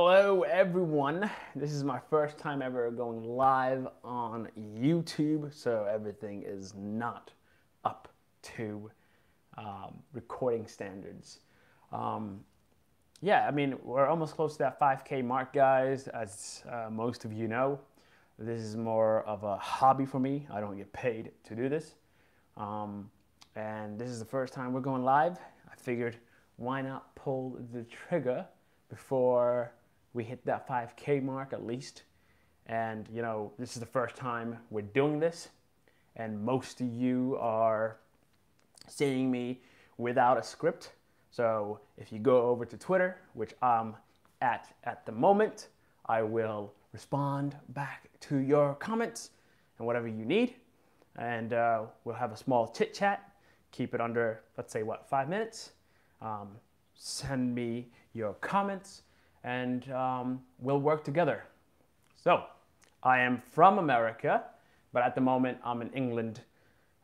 Hello, everyone. This is my first time ever going live on YouTube, so everything is not up to um, recording standards. Um, yeah, I mean, we're almost close to that 5K mark, guys. As uh, most of you know, this is more of a hobby for me. I don't get paid to do this. Um, and this is the first time we're going live. I figured why not pull the trigger before we hit that 5K mark at least. And, you know, this is the first time we're doing this. And most of you are seeing me without a script. So if you go over to Twitter, which I'm at at the moment, I will respond back to your comments and whatever you need. And uh, we'll have a small chit chat. Keep it under, let's say, what, five minutes? Um, send me your comments and um, we'll work together. So, I am from America, but at the moment I'm in England.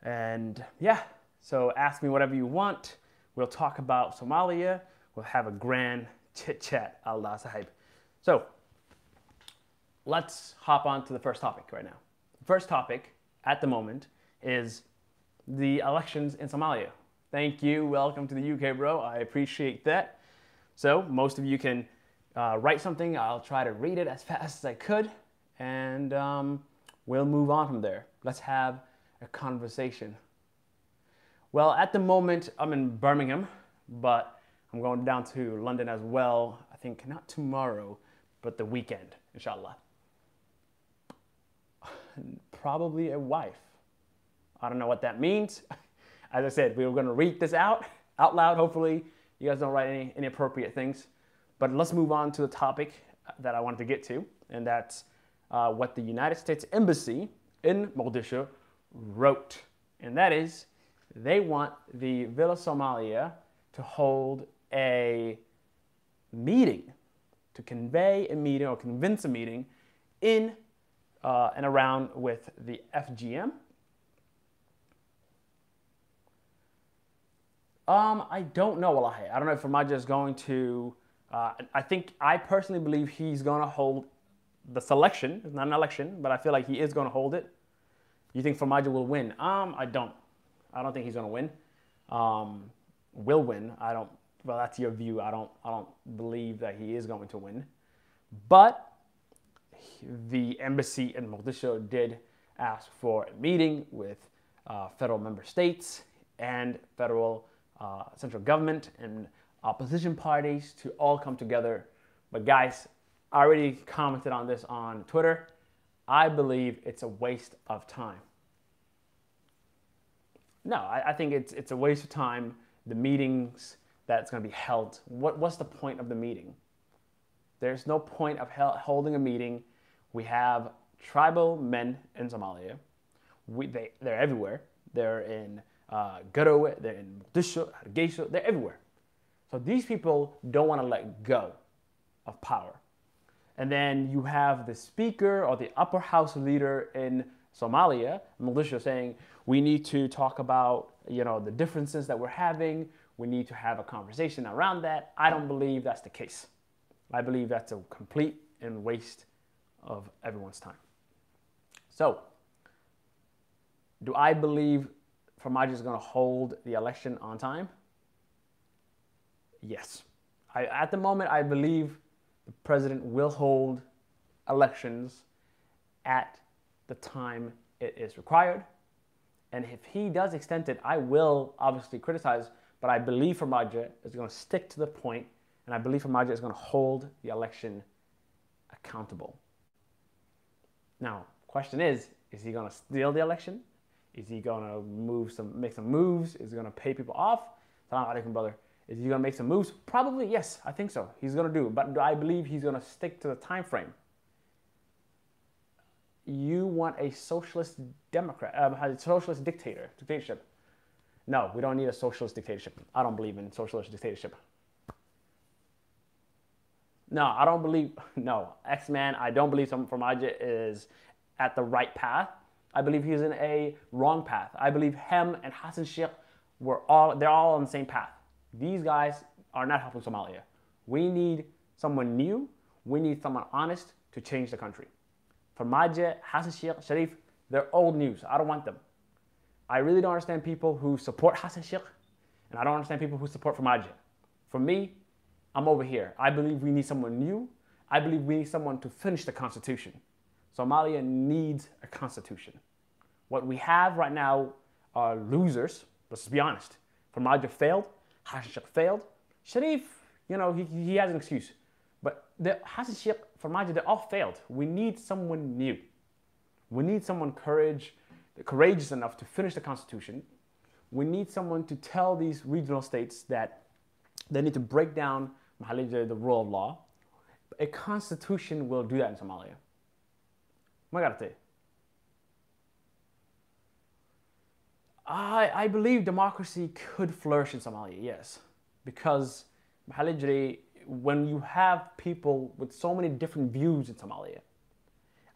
And yeah, so ask me whatever you want. We'll talk about Somalia. We'll have a grand chit chat. Allah sahib. So, let's hop on to the first topic right now. The first topic at the moment is the elections in Somalia. Thank you. Welcome to the UK, bro. I appreciate that. So, most of you can uh, write something. I'll try to read it as fast as I could, and um, we'll move on from there. Let's have a conversation. Well, at the moment, I'm in Birmingham, but I'm going down to London as well. I think not tomorrow, but the weekend, inshallah. Probably a wife. I don't know what that means. As I said, we were going to read this out out loud. Hopefully, you guys don't write any inappropriate things. But let's move on to the topic that I wanted to get to, and that's uh, what the United States Embassy in Mogadishu wrote. And that is, they want the Villa Somalia to hold a meeting, to convey a meeting or convince a meeting in uh, and around with the FGM. Um, I don't know, Wallahi. I don't know if Farmajo is going to uh, I think I personally believe he's going to hold the selection. It's not an election, but I feel like he is going to hold it. You think Farmajo will win? Um, I don't. I don't think he's going to win. Um, will win. I don't. Well, that's your view. I don't. I don't believe that he is going to win. But the embassy in Mogadishu did ask for a meeting with uh, federal member states and federal uh, central government and opposition parties to all come together. But guys, I already commented on this on Twitter. I believe it's a waste of time. No, I, I think it's, it's a waste of time. The meetings that's going to be held. What, what's the point of the meeting? There's no point of holding a meeting. We have tribal men in Somalia. We, they, they're everywhere. They're in uh, Garowe, they're in Mogadishu, they're everywhere. So these people don't want to let go of power. And then you have the speaker or the upper house leader in Somalia, militia, saying, we need to talk about you know, the differences that we're having. We need to have a conversation around that. I don't believe that's the case. I believe that's a complete and waste of everyone's time. So, do I believe Farmajo is going to hold the election on time? Yes. I, at the moment, I believe the president will hold elections at the time it is required. And if he does extend it, I will obviously criticize, but I believe Farmajo is going to stick to the point, and I believe Farmajo is going to hold the election accountable. Now, question is, is he going to steal the election? Is he going to move some, make some moves? Is he going to pay people off? Salam alaikum, brother. Is he going to make some moves? Probably, yes, I think so. He's going to do, but I believe he's going to stick to the time frame? You want a socialist democrat, um, a socialist dictator, dictatorship. No, we don't need a socialist dictatorship. I don't believe in socialist dictatorship. No, I don't believe. No, X Man. I don't believe some Farmajo is at the right path. I believe he's in a wrong path. I believe him and Hassan Sheikh were all. They're all on the same path. These guys are not helping Somalia. We need someone new. We need someone honest to change the country. Farmajo, Hassan Sheikh, Sharif, they're old news. I don't want them. I really don't understand people who support Hassan Sheikh, and I don't understand people who support Farmajo. For me, I'm over here. I believe we need someone new. I believe we need someone to finish the constitution. Somalia needs a constitution. What we have right now are losers. Let's be honest. Farmajo failed. Hassan Sheikh failed. Sharif, you know, he, he has an excuse. But the Hassan Sheikh, Farmajo, they all failed. We need someone new. We need someone courage, courageous enough to finish the constitution. We need someone to tell these regional states that they need to break down the rule of law. A constitution will do that in Somalia. Magarte. I, I believe democracy could flourish in Somalia, yes. Because when you have people with so many different views in Somalia,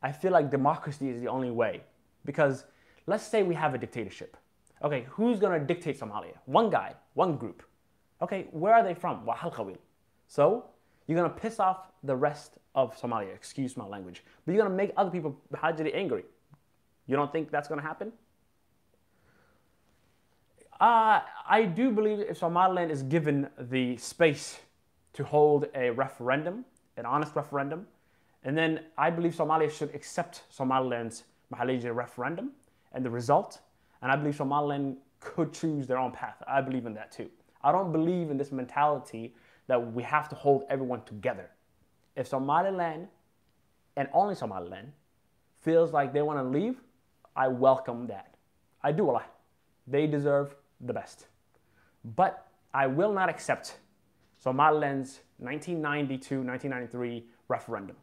I feel like democracy is the only way. Because let's say we have a dictatorship. Okay, who's going to dictate Somalia? One guy, one group. Okay, where are they from? Wahal So you're going to piss off the rest of Somalia, excuse my language. But you're going to make other people Bahajiri angry. You don't think that's going to happen? Uh, I do believe if Somaliland is given the space to hold a referendum, an honest referendum, and then I believe Somalia should accept Somaliland's Malaysia referendum and the result, and I believe Somaliland could choose their own path. I believe in that too. I don't believe in this mentality that we have to hold everyone together. If Somaliland and only Somaliland feels like they want to leave, I welcome that. I do a lot. They deserve the best. But I will not accept Somaliland's 1992-1993 referendum.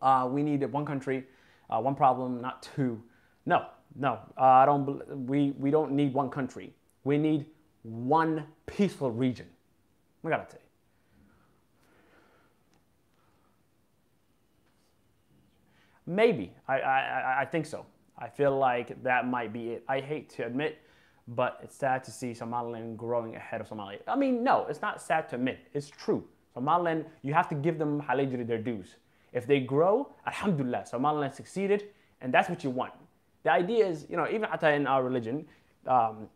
Uh, we need one country, uh, one problem, not two. No, no, uh, I don't. We we don't need one country. We need one peaceful region. I gotta tell you. Maybe I, I I think so. I feel like that might be it. I hate to admit, but it's sad to see Somaliland growing ahead of Somalia. I mean, no, it's not sad to admit. It's true. Somaliland, you have to give them their dues. If they grow, alhamdulillah, Somaliland succeeded, and that's what you want. The idea is, you know, even in our religion, um,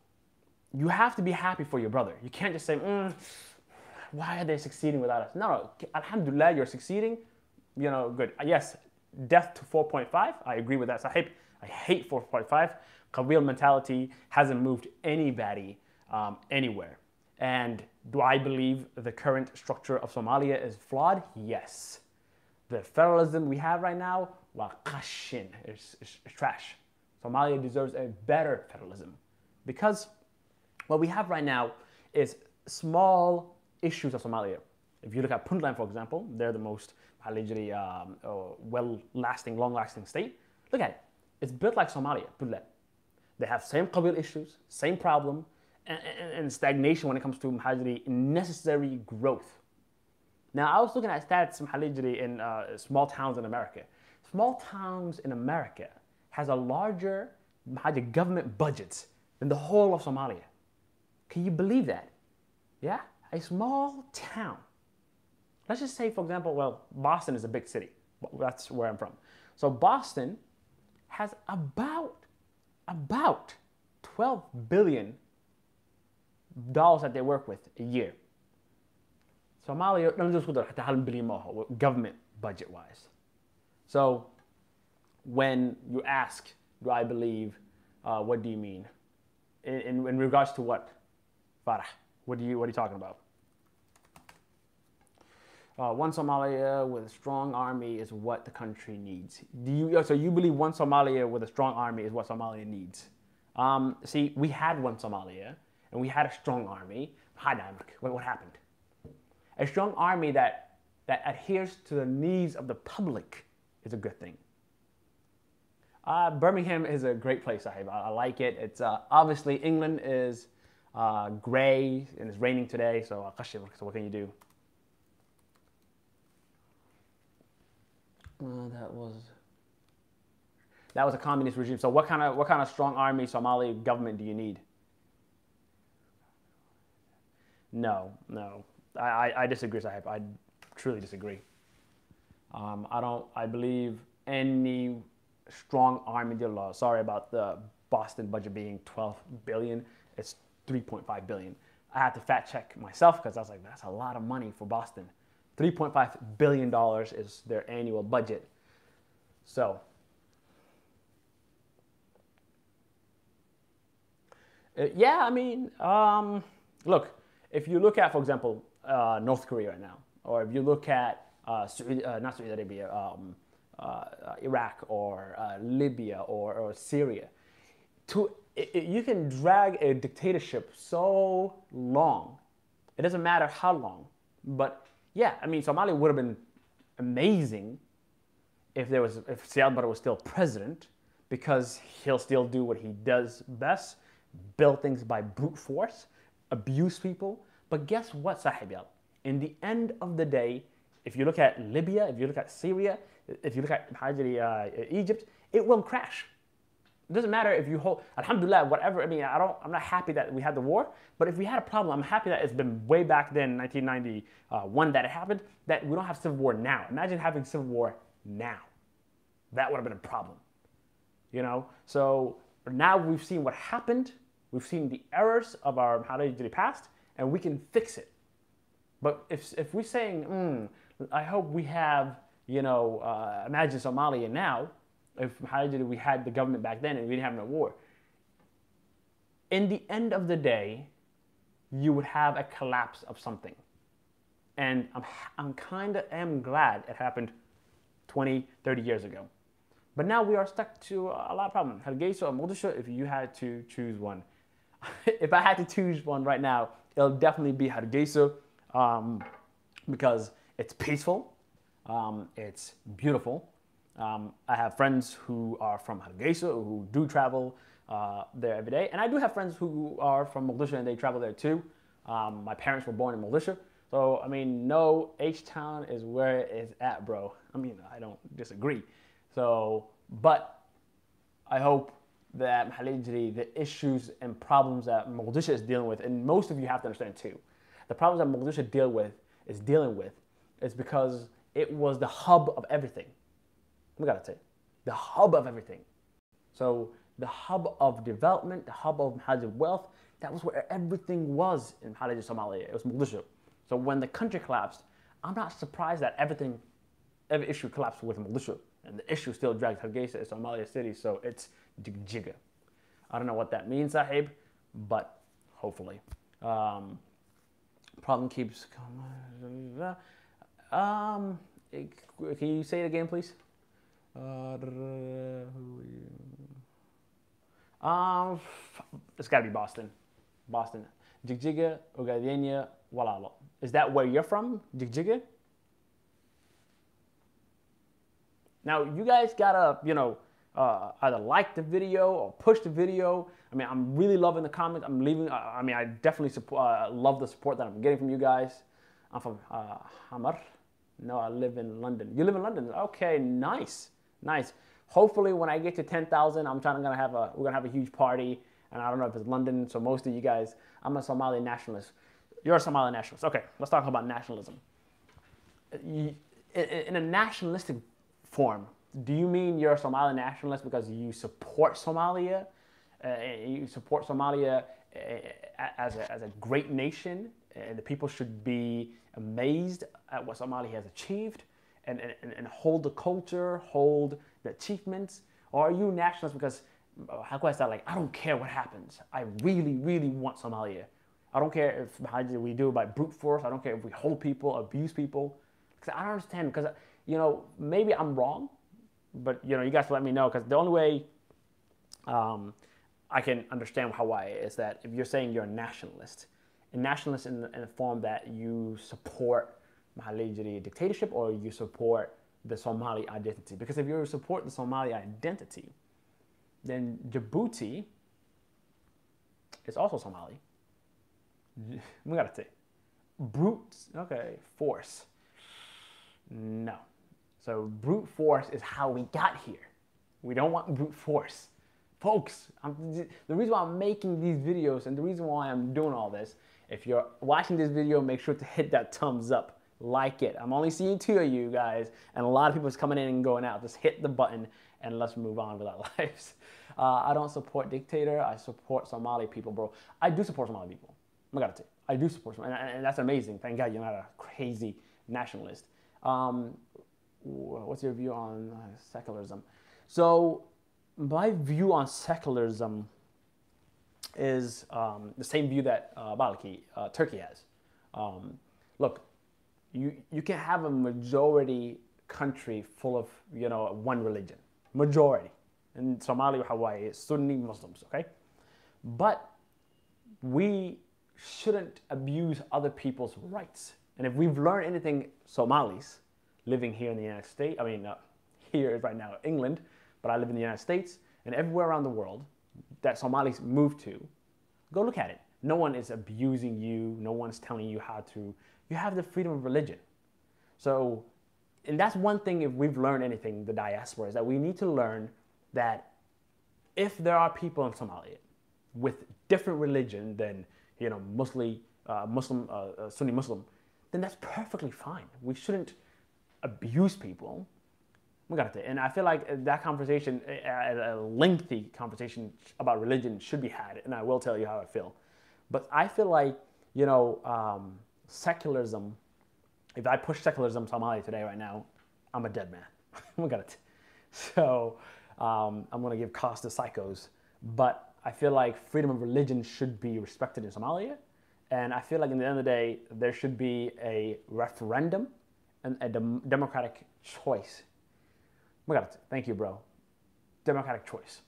you have to be happy for your brother. You can't just say, mm, why are they succeeding without us? No, no, alhamdulillah, you're succeeding. You know, good. Yes, death to 4.5, I agree with that, Sahib. I hate 4.5. Qabil mentality hasn't moved anybody um, anywhere. And do I believe the current structure of Somalia is flawed? Yes the federalism we have right now, waqashin, is, is, is trash. Somalia deserves a better federalism because what we have right now is small issues of Somalia. If you look at Puntland, for example, they're the most um, uh, well-lasting, long-lasting state. Look at it. It's built like Somalia, Puntland. They have same Qabil issues, same problem, and, and, and stagnation when it comes to Mahajri necessary growth. Now, I was looking at stats from Halijri in uh, small towns in America. Small towns in America has a larger government budget than the whole of Somalia. Can you believe that? Yeah, a small town. Let's just say, for example, well, Boston is a big city. That's where I'm from. So Boston has about about 12 billion dollars that they work with a year. Somalia, government budget wise. So when you ask, do I believe, uh, what do you mean? In, in, in, regards to what? Farah, what, do you, what are you talking about? Uh, one Somalia with a strong army is what the country needs. Do you, so you believe one Somalia with a strong army is what Somalia needs? Um, see, we had one Somalia and we had a strong army. Hi, What, what happened? A strong army that, that adheres to the needs of the public is a good thing. Uh, Birmingham is a great place, Sahib. I, I like it. It's uh, obviously England is uh, gray and it's raining today, so, uh, so what can you do? That was that was a communist regime. So what kind of what kind of strong army Somali government do you need? No, no. I, I disagree, Sahib. I truly disagree. Um, I don't. I believe any strong army deal law. Sorry about the Boston budget being 12 billion. It's 3.5 billion. I had to fact check myself because I was like, that's a lot of money for Boston. 3.5 billion dollars is their annual budget. So. Uh, yeah, I mean, um, look, if you look at, for example, uh, North Korea right now, or if you look at uh, uh, not Saudi Arabia, um, uh, Iraq or uh, Libya or, or, Syria, to it, it, you can drag a dictatorship so long. It doesn't matter how long, but yeah, I mean, Somalia would have been amazing if there was if Siad Barre was still president, because he'll still do what he does best, build things by brute force, abuse people. But guess what, Sahib In the end of the day, if you look at Libya, if you look at Syria, if you look at uh, Egypt, it will crash. It doesn't matter if you hold, alhamdulillah, whatever. I mean, I don't, I'm not happy that we had the war, but if we had a problem, I'm happy that it's been way back then, 1991, that it happened, that we don't have civil war now. Imagine having civil war now. That would have been a problem. You know? So now we've seen what happened, we've seen the errors of our Hijri past, and we can fix it. But if, if we're saying, mm, I hope we have, you know, uh, imagine Somalia now, if how did we had the government back then and we didn't have no war. In the end of the day, you would have a collapse of something. And I'm, I'm kind of am glad it happened 20, 30 years ago. But now we are stuck to a lot of problems. Hargeisa or Mogadishu, if you had to choose one. if I had to choose one right now, it'll definitely be Hargeisa um, because it's peaceful, um, it's beautiful. Um, I have friends who are from Hargeisa who do travel uh, there every day, and I do have friends who are from Mogadishu and they travel there too. Um, my parents were born in Mogadishu, so I mean, no, H Town is where it's at, bro. I mean, I don't disagree. So, but I hope that Mahalijri, the issues and problems that Mogadishu is dealing with, and most of you have to understand too, the problems that Mogadishu deal with is dealing with is because it was the hub of everything. Say, the hub of everything. So the hub of development, the hub of Mahajir wealth, that was where everything was in Mahajir Somalia. It was Mogadishu. So when the country collapsed, I'm not surprised that everything, every issue collapsed with Mogadishu. And the issue still drags Hargeisa Somalia city, so it's Jigjiga. I don't know what that means, Sahib, but hopefully. Um, problem keeps coming. Um, can you say it again, please? Uh, um, it's got to be Boston. Boston. Jigjiga, Ogadennia, Walalo. Is that where you're from? Jigjiga? Now, you guys gotta, you know, uh, either like the video or push the video. I mean, I'm really loving the comments. I'm leaving, uh, I mean, I definitely support, uh, love the support that I'm getting from you guys. I'm from uh, Hamar. No, I live in London. You live in London? Okay, nice, nice. Hopefully, when I get to 10,000, I'm trying to gonna have a we're gonna have a huge party. And I don't know if it's London, so most of you guys, I'm a Somali nationalist. You're a Somali nationalist. Okay, let's talk about nationalism. In a nationalistic form, do you mean you're a Somali nationalist because you support Somalia? Uh, you support Somalia uh, as a, as a great nation and the people should be amazed at what Somalia has achieved and, and, and hold the culture, hold the achievements? Or are you nationalist because, how can I say, like, I don't care what happens. I really, really want Somalia. I don't care if we do it by brute force. I don't care if we hold people, abuse people. Because I don't understand. Because, you know, maybe I'm wrong, but, you know, you guys let me know. Because the only way um, I can understand Hawaii is that if you're saying you're a nationalist, a nationalist in, in the form that you support Mahalijiri dictatorship or you support the Somali identity. Because if you support the Somali identity, then Djibouti is also Somali. We gotta say, brute, okay, force. No. So brute force is how we got here. We don't want brute force. Folks, I'm, the reason why I'm making these videos and the reason why I'm doing all this if you're watching this video, make sure to hit that thumbs up. Like it. I'm only seeing two of you guys, and a lot of people is coming in and going out. Just hit the button and let's move on with our lives. Uh, I don't support dictator. I support Somali people, bro. I do support Somali people. I gotta say, I do support Somali, and, and that's amazing. Thank God you're not a crazy nationalist. Um, what's your view on uh, secularism? So, my view on secularism is um, the same view that uh, Balki, uh, Turkey has. Um, look, you, you can have a majority country full of, you know, one religion. Majority. In Somalia, or Hawaii, Sunni Muslims, okay? But we shouldn't abuse other people's rights. And if we've learned anything, Somalis living here in the United States, I mean, uh, here right now, England, but I live in the United States and everywhere around the world that Somalis move to, go look at it. No one is abusing you. No one's telling you how to. You have the freedom of religion. So, and that's one thing if we've learned anything, the diaspora, is that we need to learn that if there are people in Somalia with different religion than, you know, Muslim, uh, Muslim, uh, uh Sunni Muslim, then that's perfectly fine. We shouldn't abuse people. We got it. And I feel like that conversation, a lengthy conversation about religion, should be had. And I will tell you how I feel. But I feel like, you know, um, secularism, if I push secularism Somalia today, right now, I'm a dead man. we got it. So um, I'm to give cost to psychos. But I feel like freedom of religion should be respected in Somalia. And I feel like in the end of the day, there should be a referendum and a dem- democratic choice. We got it. Thank you, bro. Democratic choice.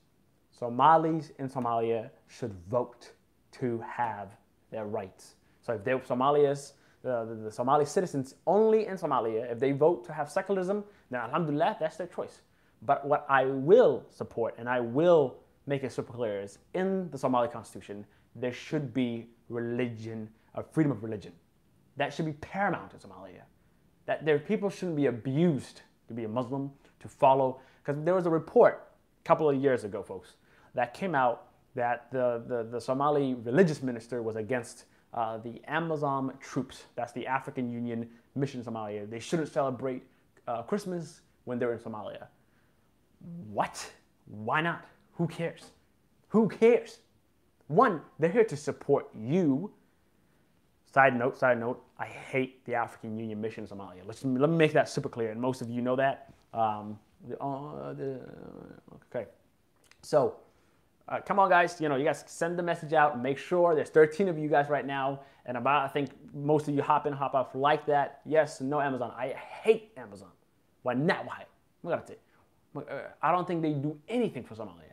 Somalis in Somalia should vote to have their rights. So if they're Somalians, the, the, the, Somali citizens only in Somalia, if they vote to have secularism, then alhamdulillah, that's their choice. But what I will support and I will make it super clear is in the Somali constitution, there should be religion, or freedom of religion. That should be paramount in Somalia. That their people shouldn't be abused to be a Muslim, to follow. Because there was a report a couple of years ago, folks, that came out that the, the, the Somali religious minister was against uh, the AMISOM troops. That's the African Union mission in Somalia. They shouldn't celebrate uh, Christmas when they're in Somalia. What? Why not? Who cares? Who cares? One, they're here to support you. Side note, side note, I hate the African Union mission in Somalia. Let's, let me make that super clear, and most of you know that. Um, the, uh, the, okay, so uh, come on, guys. You know, you guys send the message out. Make sure there's 13 of you guys right now, and about I think most of you hop in, hop off like that. Yes, no AMISOM. I hate AMISOM. Why not? Why? Uh, I don't think they do anything for Somalia.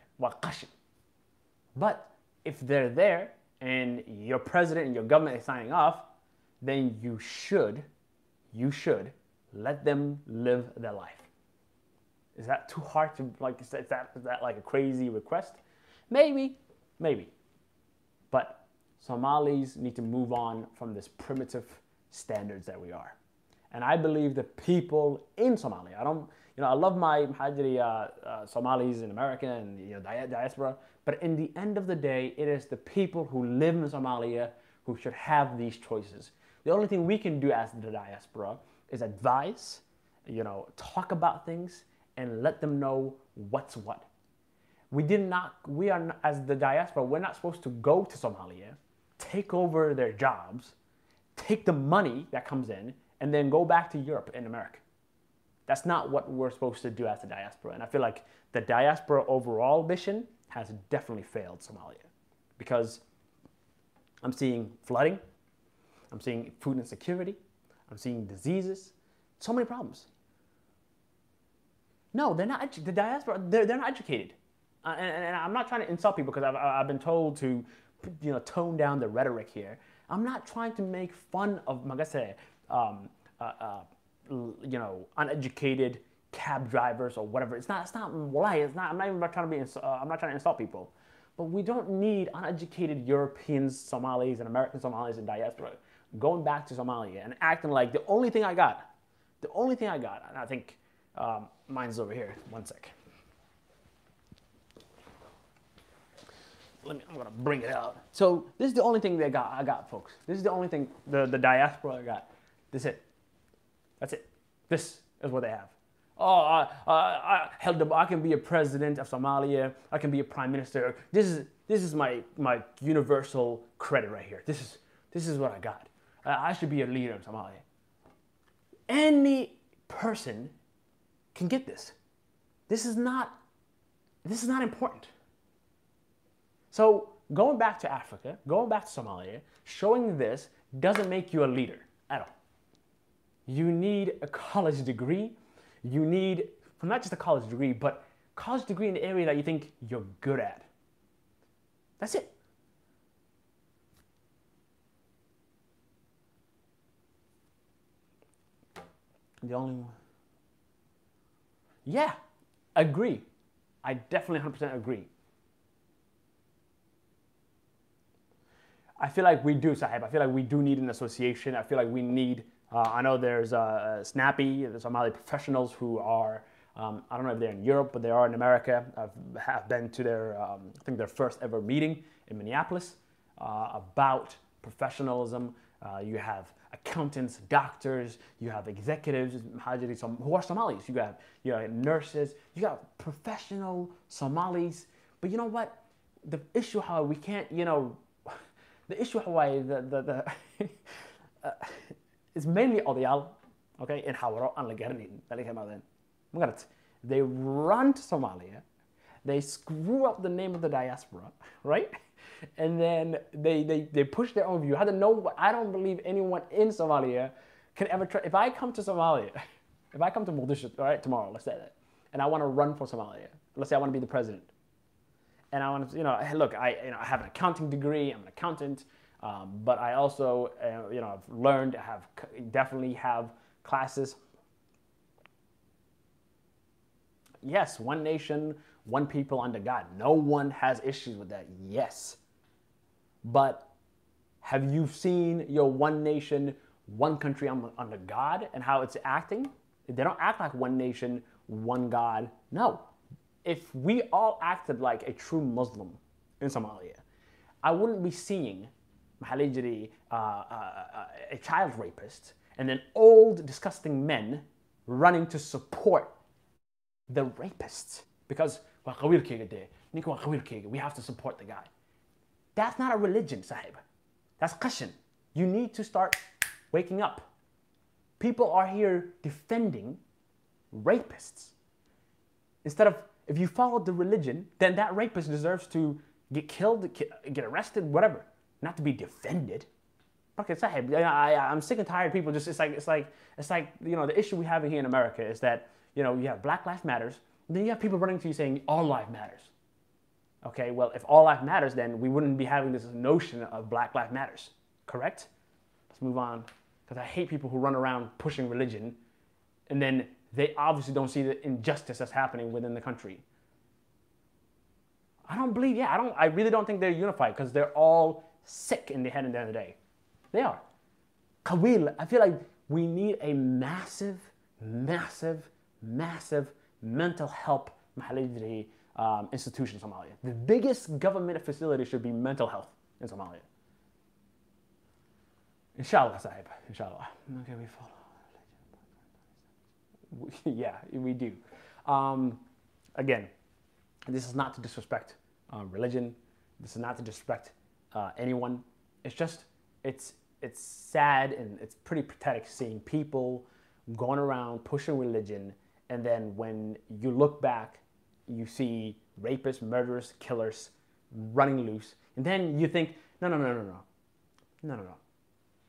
But if they're there and your president and your government is signing off, then you should, you should let them live their life. Is that too hard to like? Is that, is that like a crazy request? Maybe, maybe. But Somalis need to move on from this primitive standards that we are. And I believe the people in Somalia, I don't, you know, I love my Hajri uh, uh, Somalis in America and you know, diaspora, but in the end of the day, it is the people who live in Somalia who should have these choices. The only thing we can do as the diaspora is advise, you know, talk about things and let them know what's what. We did not, we are, not, as the diaspora, we're not supposed to go to Somalia, take over their jobs, take the money that comes in, and then go back to Europe and America. That's not what we're supposed to do as a diaspora. And I feel like the diaspora overall mission has definitely failed Somalia because I'm seeing flooding, I'm seeing food insecurity, I'm seeing diseases, so many problems. No, they're not. The diaspora, they're, they're not educated. And, and, I'm not trying to insult people because I've, I've been told to, you know, tone down the rhetoric here. I'm not trying to make fun of, like I said, um, uh, uh, you know, uneducated cab drivers or whatever. It's not. It's not why. It's not. I'm not even trying to be. Uh, I'm not trying to insult people. But we don't need uneducated Europeans, Somalis, and American Somalis in diaspora going back to Somalia and acting like the only thing I got, the only thing I got, and I think um, mine's over here. One sec. Let me, I'm gonna bring it out. So this is the only thing they got. I got, folks. This is the only thing the, the diaspora got. This is it. That's it. This is what they have. Oh, I, I, I held I can be a president of Somalia. I can be a prime minister. This is this is my my universal credit right here. This is this is what I got. I should be a leader in Somalia. Any person can get this. This is not this is not important. So going back to Africa, going back to Somalia, showing this doesn't make you a leader at all. You need a college degree. You need not just a college degree, but college degree in the area that you think you're good at. That's it. The only one. Yeah, agree. I definitely 100% agree. I feel like we do, Sahib. I feel like we do need an association. I feel like we need, uh, I know there's uh, Snappy, there's Somali professionals who are, um, I don't know if they're in Europe, but they are in America. I've have been to their, um, I think their first ever meeting in Minneapolis uh, about professionalism. Uh, you have accountants, doctors, you have executives who are Somalis. You got you got nurses, you got professional Somalis. But you know what? The issue how we can't, you know, the issue Hawaii, the the, the uh, mainly odayaal, okay, in Hawaro aan la kamaadeen. Magarat, they run to Somalia, they screw up the name of the diaspora, right? and then they, they, they push their own view. I don't know. I don't believe anyone in Somalia can ever try. If I come to Somalia, if I come to Mogadishu, all right, tomorrow, let's say that, and I want to run for Somalia, let's say I want to be the president, and I want to, you know, look, I, you know, I have an accounting degree. I'm an accountant, um, but I also, uh, you know, I've learned, I have definitely have classes. Yes, one nation, one people under God. No one has issues with that. Yes. But have you seen your one nation, one country under God and how it's acting? They don't act like one nation, one God. No. If we all acted like a true Muslim in Somalia, I wouldn't be seeing uh, uh, uh, a child rapist and then old, disgusting men running to support the rapists because we have to support the guy. That's not a religion, sahib. That's qashin. You need to start waking up. People are here defending rapists. Instead of, if you follow the religion, then that rapist deserves to get killed, get arrested, whatever, not to be defended. Okay, sahib, I, I, I'm sick and tired of people just, it's like, it's like, it's like, you know, the issue we have here in America is that, you know, you have Black Lives Matters, then you have people running to you saying all life matters. Okay, well, if all life matters, then we wouldn't be having this notion of Black Life Matters, correct? Let's move on, because I hate people who run around pushing religion, and then they obviously don't see the injustice that's happening within the country. I don't believe, yeah, I don't, I really don't think they're unified because they're all sick in the head at the end of the day. They are. Kawil, I feel like we need a massive, massive, massive mental health um, institution in Somalia. The biggest government facility should be mental health in Somalia. Inshallah, sahib. Inshallah. Okay, we follow. yeah, we do. Um, again, this is not to disrespect uh, religion. This is not to disrespect uh, anyone. It's just, it's, it's sad and it's pretty pathetic seeing people going around pushing religion and then when you look back, you see rapists, murderers, killers running loose. And then you think, no, no, no, no, no. No, no, no.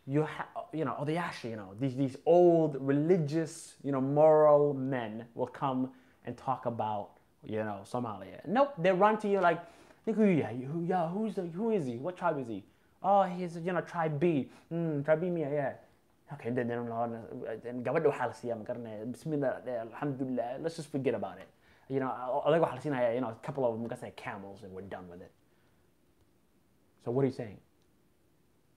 You, have, you know, oh, the actually, you know, these, these old religious, you know, moral men will come and talk about, you know, Somalia. Nope, they run to you like, yeah, who's the, who is he? What tribe is he? Oh, he's, you know, tribe B. Mm, tribe B, yeah. Okay, then, then, then waxaa la siiyaa ma garanaya bismillah alhamdulillah let's just forget about it you know la siinaya you know a couple of them got say camels and we're done with it so what are you saying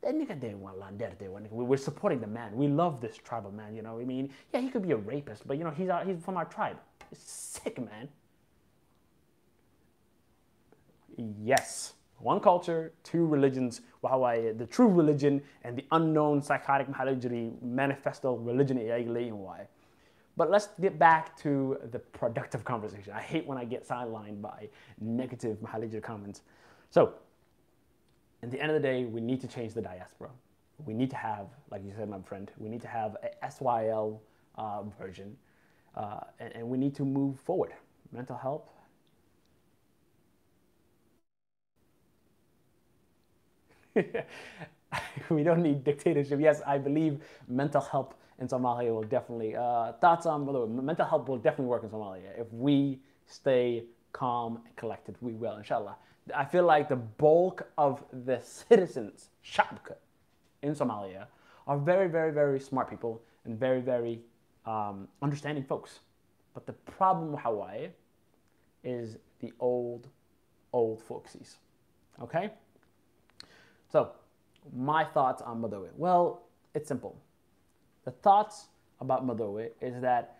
we're supporting the man. We love this tribal man, you know. what I mean, yeah, he could be a rapist, but you know, he's, our, he's from our tribe. It's sick, man. Yes. one culture, two religions, waxa the true religion and the unknown psychotic maxaa manifesto religion ay But let's get back to the productive conversation. I hate when I get sidelined by negative maxaa comments. So, at the end of the day, we need to change the diaspora. We need to have, like you said, my friend, we need to have a SYL uh, version, uh, and, and we need to move forward. Mental health we don't need dictatorship. Yes, I believe mental health in Somalia will definitely, uh, thoughts on mental health will definitely work in Somalia. If we stay calm and collected, we will, inshallah. I feel like the bulk of the citizens, Shabka, in Somalia, are very, very, very smart people and very, very um, understanding folks. But the problem with Hawaii is the old, old folksies. Okay? So, my thoughts on Madowe. Well, it's simple. The thoughts about Madowe is that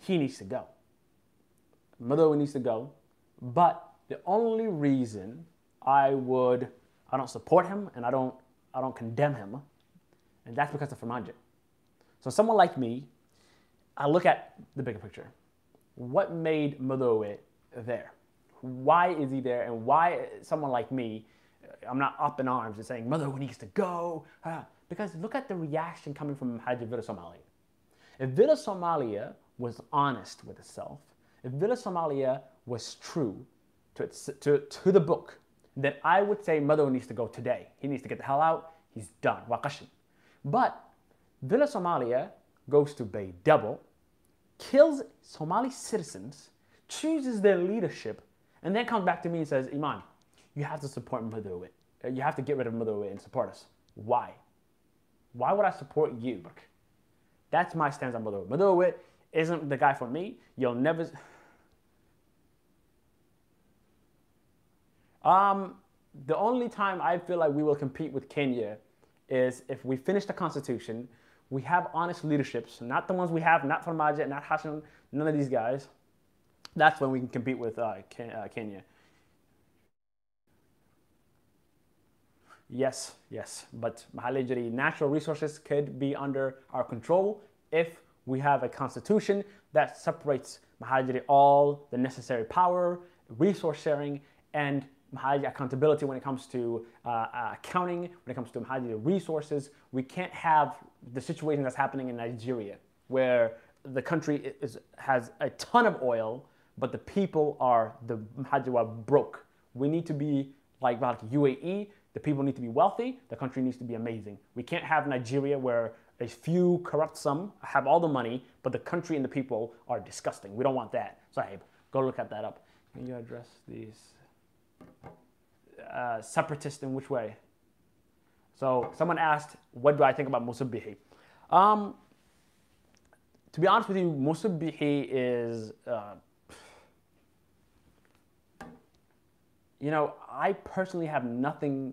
he needs to go. Madowe needs to go, but the only reason I would, I don't support him and I don't, I don't condemn him, and that's because of Farmaajo. So someone like me, I look at the bigger picture. What made Madowe there? Why is he there? And why someone like me I'm not up in arms and saying Madowe needs to go. Ah, because look at the reaction coming from Haji Villa Somalia. If Villa Somalia was honest with itself, if Villa Somalia was true to, its, to, to the book, then I would say Madowe needs to go today. He needs to get the hell out. He's done. Waqashin. But Villa Somalia goes to Bay Double, kills Somali citizens, chooses their leadership, and then comes back to me and says, Iman, you have to support Madowe. Uh, you have to get rid of Madowe and support us. Why? Why would I support you? That's my stance on Madowe. Madowe isn't the guy for me. You'll never. Um, the only time I feel like we will compete with Kenya is if we finish the constitution, we have honest leaderships, not the ones we have, not Farmaajo, not Hassan, none of these guys. That's when we can compete with uh, uh Kenya. Yes, yes, but Mahalajiri natural resources could be under our control if we have a constitution that separates Mahajiri all the necessary power, resource sharing, and Mahajiri accountability when it comes to uh, uh, accounting, when it comes to Mahajiri resources. We can't have the situation that's happening in Nigeria where the country is, has a ton of oil, but the people are the Mahajiri broke. We need to be like, like UAE, the people need to be wealthy. The country needs to be amazing. We can't have Nigeria where a few corrupt some have all the money, but the country and the people are disgusting. We don't want that. Sahib, go look at that up. Can you address these uh, separatists in which way? So someone asked, what do I think about Musa Bihi? Um, to be honest with you, Musa Bihi is uh, you know, I personally have nothing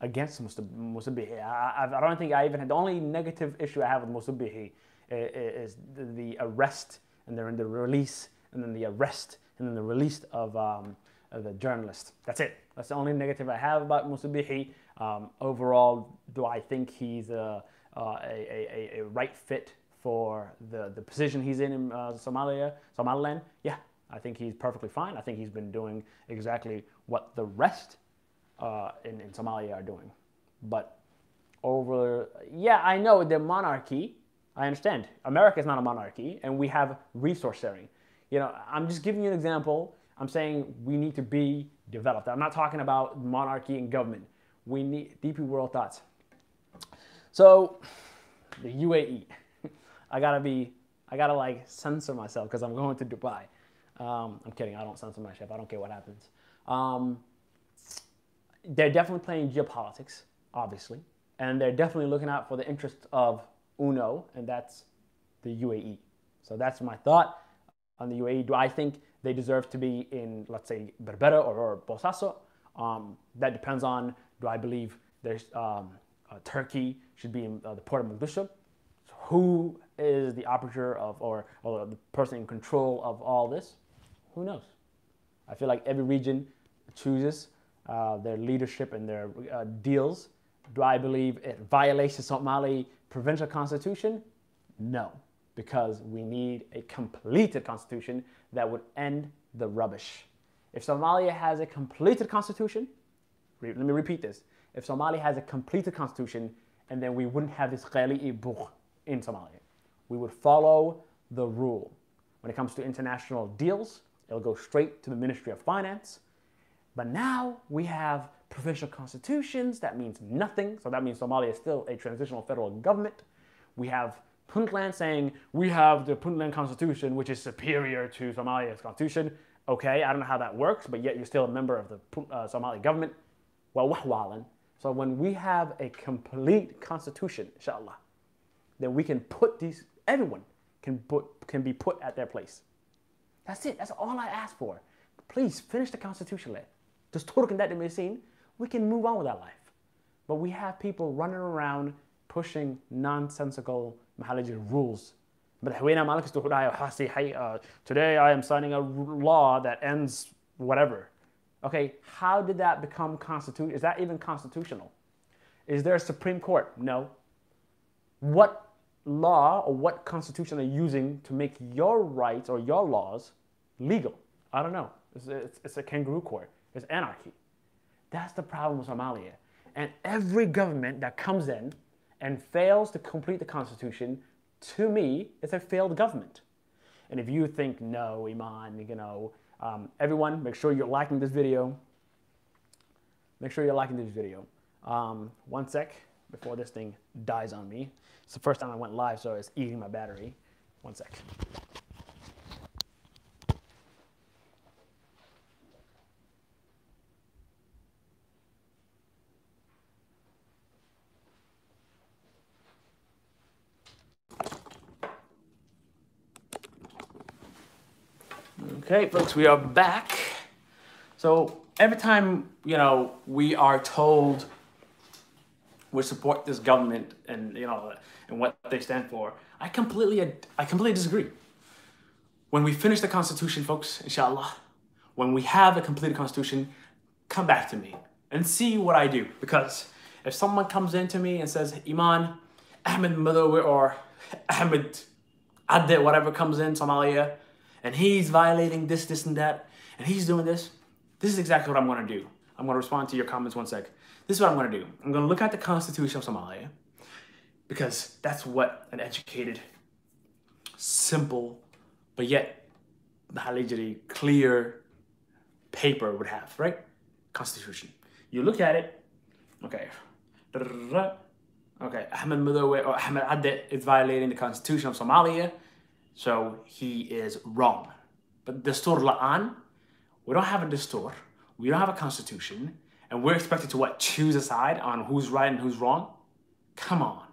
against Musa Bihi. I, I, don't think I even had the only negative issue I have with Musa Bihi is the, the arrest and then the release and then the arrest and then the release of, um, of the journalist. That's it. That's the only negative I have about Musa Bihi. Um, overall, do I think he's a, uh, a, a, a, right fit for the, the position he's in in uh, Somalia, Somaliland? Yeah, I think he's perfectly fine. I think he's been doing exactly what the rest uh, in, in Somalia are doing. But over, yeah, I know the monarchy. I understand. America is not a monarchy, and we have resource sharing. You know, I'm just giving you an example. I'm saying we need to be developed. I'm not talking about monarchy and government. We need DP World Thoughts. So, the UAE. I gotta be, I gotta like censor myself because I'm going to Dubai. Um, I'm kidding. I don't censor myself. I don't care what happens. Um, they're definitely playing geopolitics, obviously, and they're definitely looking out for the interests of UNO, and that's the UAE. So that's my thought on the UAE. Do I think they deserve to be in, let's say, Berbera or, or Bosaso? Um, that depends on do I believe there's um, uh, Turkey should be in uh, the port of Mogadishu? So who is the operator of, or, or the person in control of all this? Who knows? I feel like every region chooses uh, their leadership and their uh, deals. Do I believe it violates the Somali provincial constitution? No, because we need a completed constitution that would end the rubbish. If Somalia has a completed constitution, let me repeat this. If Somalia has a completed constitution, and then we wouldn't have this Ghali Bukh in Somalia. We would follow the rule. When it comes to international deals, it'll go straight to the Ministry of Finance. But now we have provincial constitutions. That means nothing. So that means Somalia is still a transitional federal government. We have Puntland saying we have the Puntland constitution, which is superior to Somalia's constitution. Okay, I don't know how that works, but yet you're still a member of the uh, Somali government. Well, wahwalan. So when we have a complete constitution, inshallah, then we can put these, everyone can, put, can be put at their place. That's it. That's all I ask for. Please finish the constitution. Just turkin that medicine. We can move on with our life. But we have people running around pushing nonsensical rules. But today I am signing a law that ends whatever. Okay, how did that become constitutional? Is that even constitutional? Is there a Supreme Court? No. What law or what constitution are you using to make your rights or your laws legal? I don't know. It's, it's, it's a kangaroo court. It's anarchy. That's the problem with Somalia. And every government that comes in and fails to complete the constitution, to me, is a failed government. And if you think, no, Iman, you know, um, everyone, make sure you're liking this video. Make sure you're liking this video. Um, one sec before this thing dies on me. It's the first time I went live, so it's eating my battery. One sec. Okay, folks, we are back. So every time, you know, we are told we support this government and, you know, and what they stand for, I completely, I completely disagree. When we finish the Constitution, folks, inshallah, when we have a completed Constitution, come back to me and see what I do. Because if someone comes in to me and says, Iman, Ahmed Madobe or Ahmed Adde, whatever comes in, Somalia, and he's violating this, this, and that, and he's doing this, this is exactly what I'm going to do. I'm going to respond to your comments one sec. This is what I'm going to do. I'm to look at the Constitution of Somalia because that's what an educated, simple, but yet clear paper would have, right? Constitution. You look at it, okay. Okay, Ahmed Madobe or Ahmed Adde is violating the Constitution of Somalia. So he is wrong. But Dastur La'an, we don't have a Dastur, we don't have a constitution, and we're expected to what? Choose a side on who's right and who's wrong? Come on.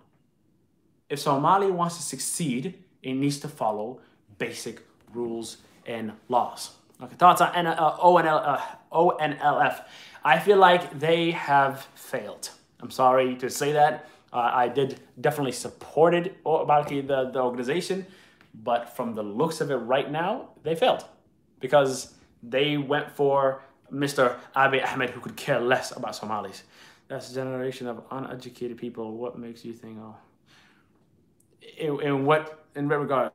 If Somalia wants to succeed, it needs to follow basic rules and laws. Okay, thoughts on uh, ONL, uh, ONLF. I feel like they have failed. I'm sorry to say that. Uh, I did definitely supported the, the organization, but from the looks of it right now, they failed because they went for Mr. Abiy Ahmed, who could care less about Somalis. That's a generation of uneducated people. What makes you think, oh, in, in what, in what regards?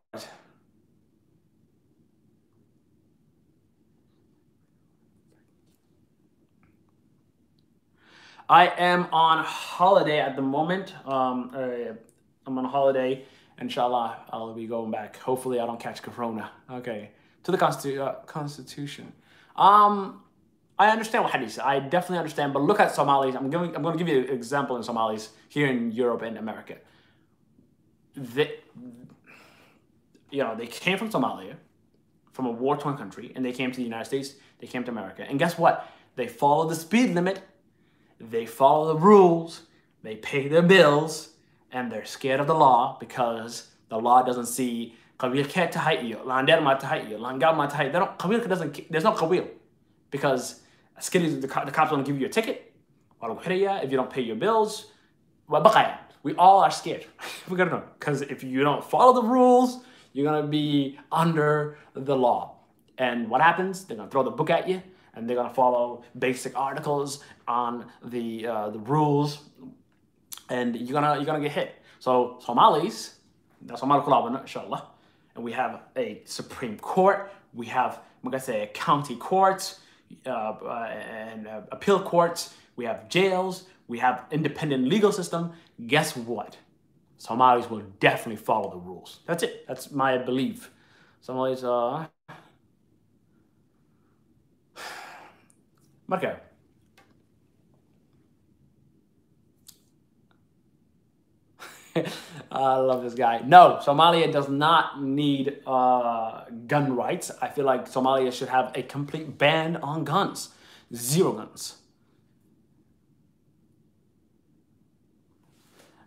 I am on holiday at the moment. Um, uh, I'm on holiday inshallah, I'll be going back. Hopefully, I don't catch corona. Okay, to the Constitu- uh, Constitution. Um, I understand what Hadith I definitely understand, but look at Somalis. I'm going. I'm going to give you an example in Somalis here in Europe and America. They, you know, they came from Somalia, from a war-torn country, and they came to the United States. They came to America, and guess what? They follow the speed limit. They follow the rules. They pay their bills and they're scared of the law because the law doesn't see qabilka tahayyo, landel ma tahayyo, langal ma tahayyo. They don't qabilka doesn't there's no qabil because scared the, the cops don't give you a ticket. If you don't pay your bills, we all are scared. We're gonna know because if you don't follow the rules, you're gonna be under the law. And what happens? They're gonna throw the book at you. and they're gonna follow basic articles on the uh, the rules, and you're gonna you're gonna get hit. So Somalis, that's Somali kulabana, inshallah, and we have a Supreme Court, we have I'm gonna say county courts, uh, uh, and uh, appeal courts, we have jails, we have independent legal system. Guess what? Somalis will definitely follow the rules. That's it. That's my belief. Somalis, uh, Okay. I love this guy. No, Somalia does not need uh, gun rights. I feel like Somalia should have a complete ban on guns. Zero guns.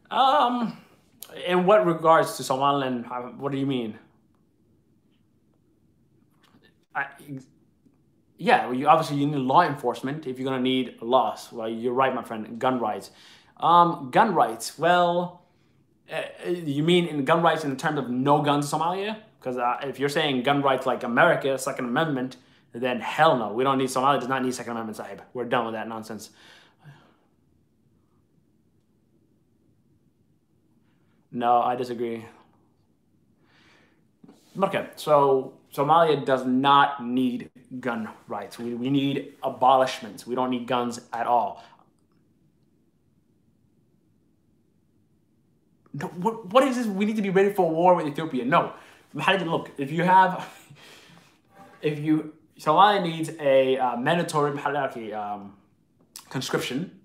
Um, in what regards to Somaliland, what do you mean? I, yeah, well, you, obviously you need law enforcement if you're gonna need laws. Well, you're right, my friend. Gun rights. Um, gun rights. Well, uh, you mean in gun rights in terms of no guns Somalia? Because uh, if you're saying gun rights like America, Second Amendment, then hell no, we don't need Somalia. Does not need Second Amendment, sahib. We're done with that nonsense. No, I disagree. Okay, so Somalia does not need gun rights. We, we need abolishments. We don't need guns at all. What, what is this? We need to be ready for war with Ethiopia. No. how did Look, if you have, if you, Somalia needs a uh, mandatory um, conscription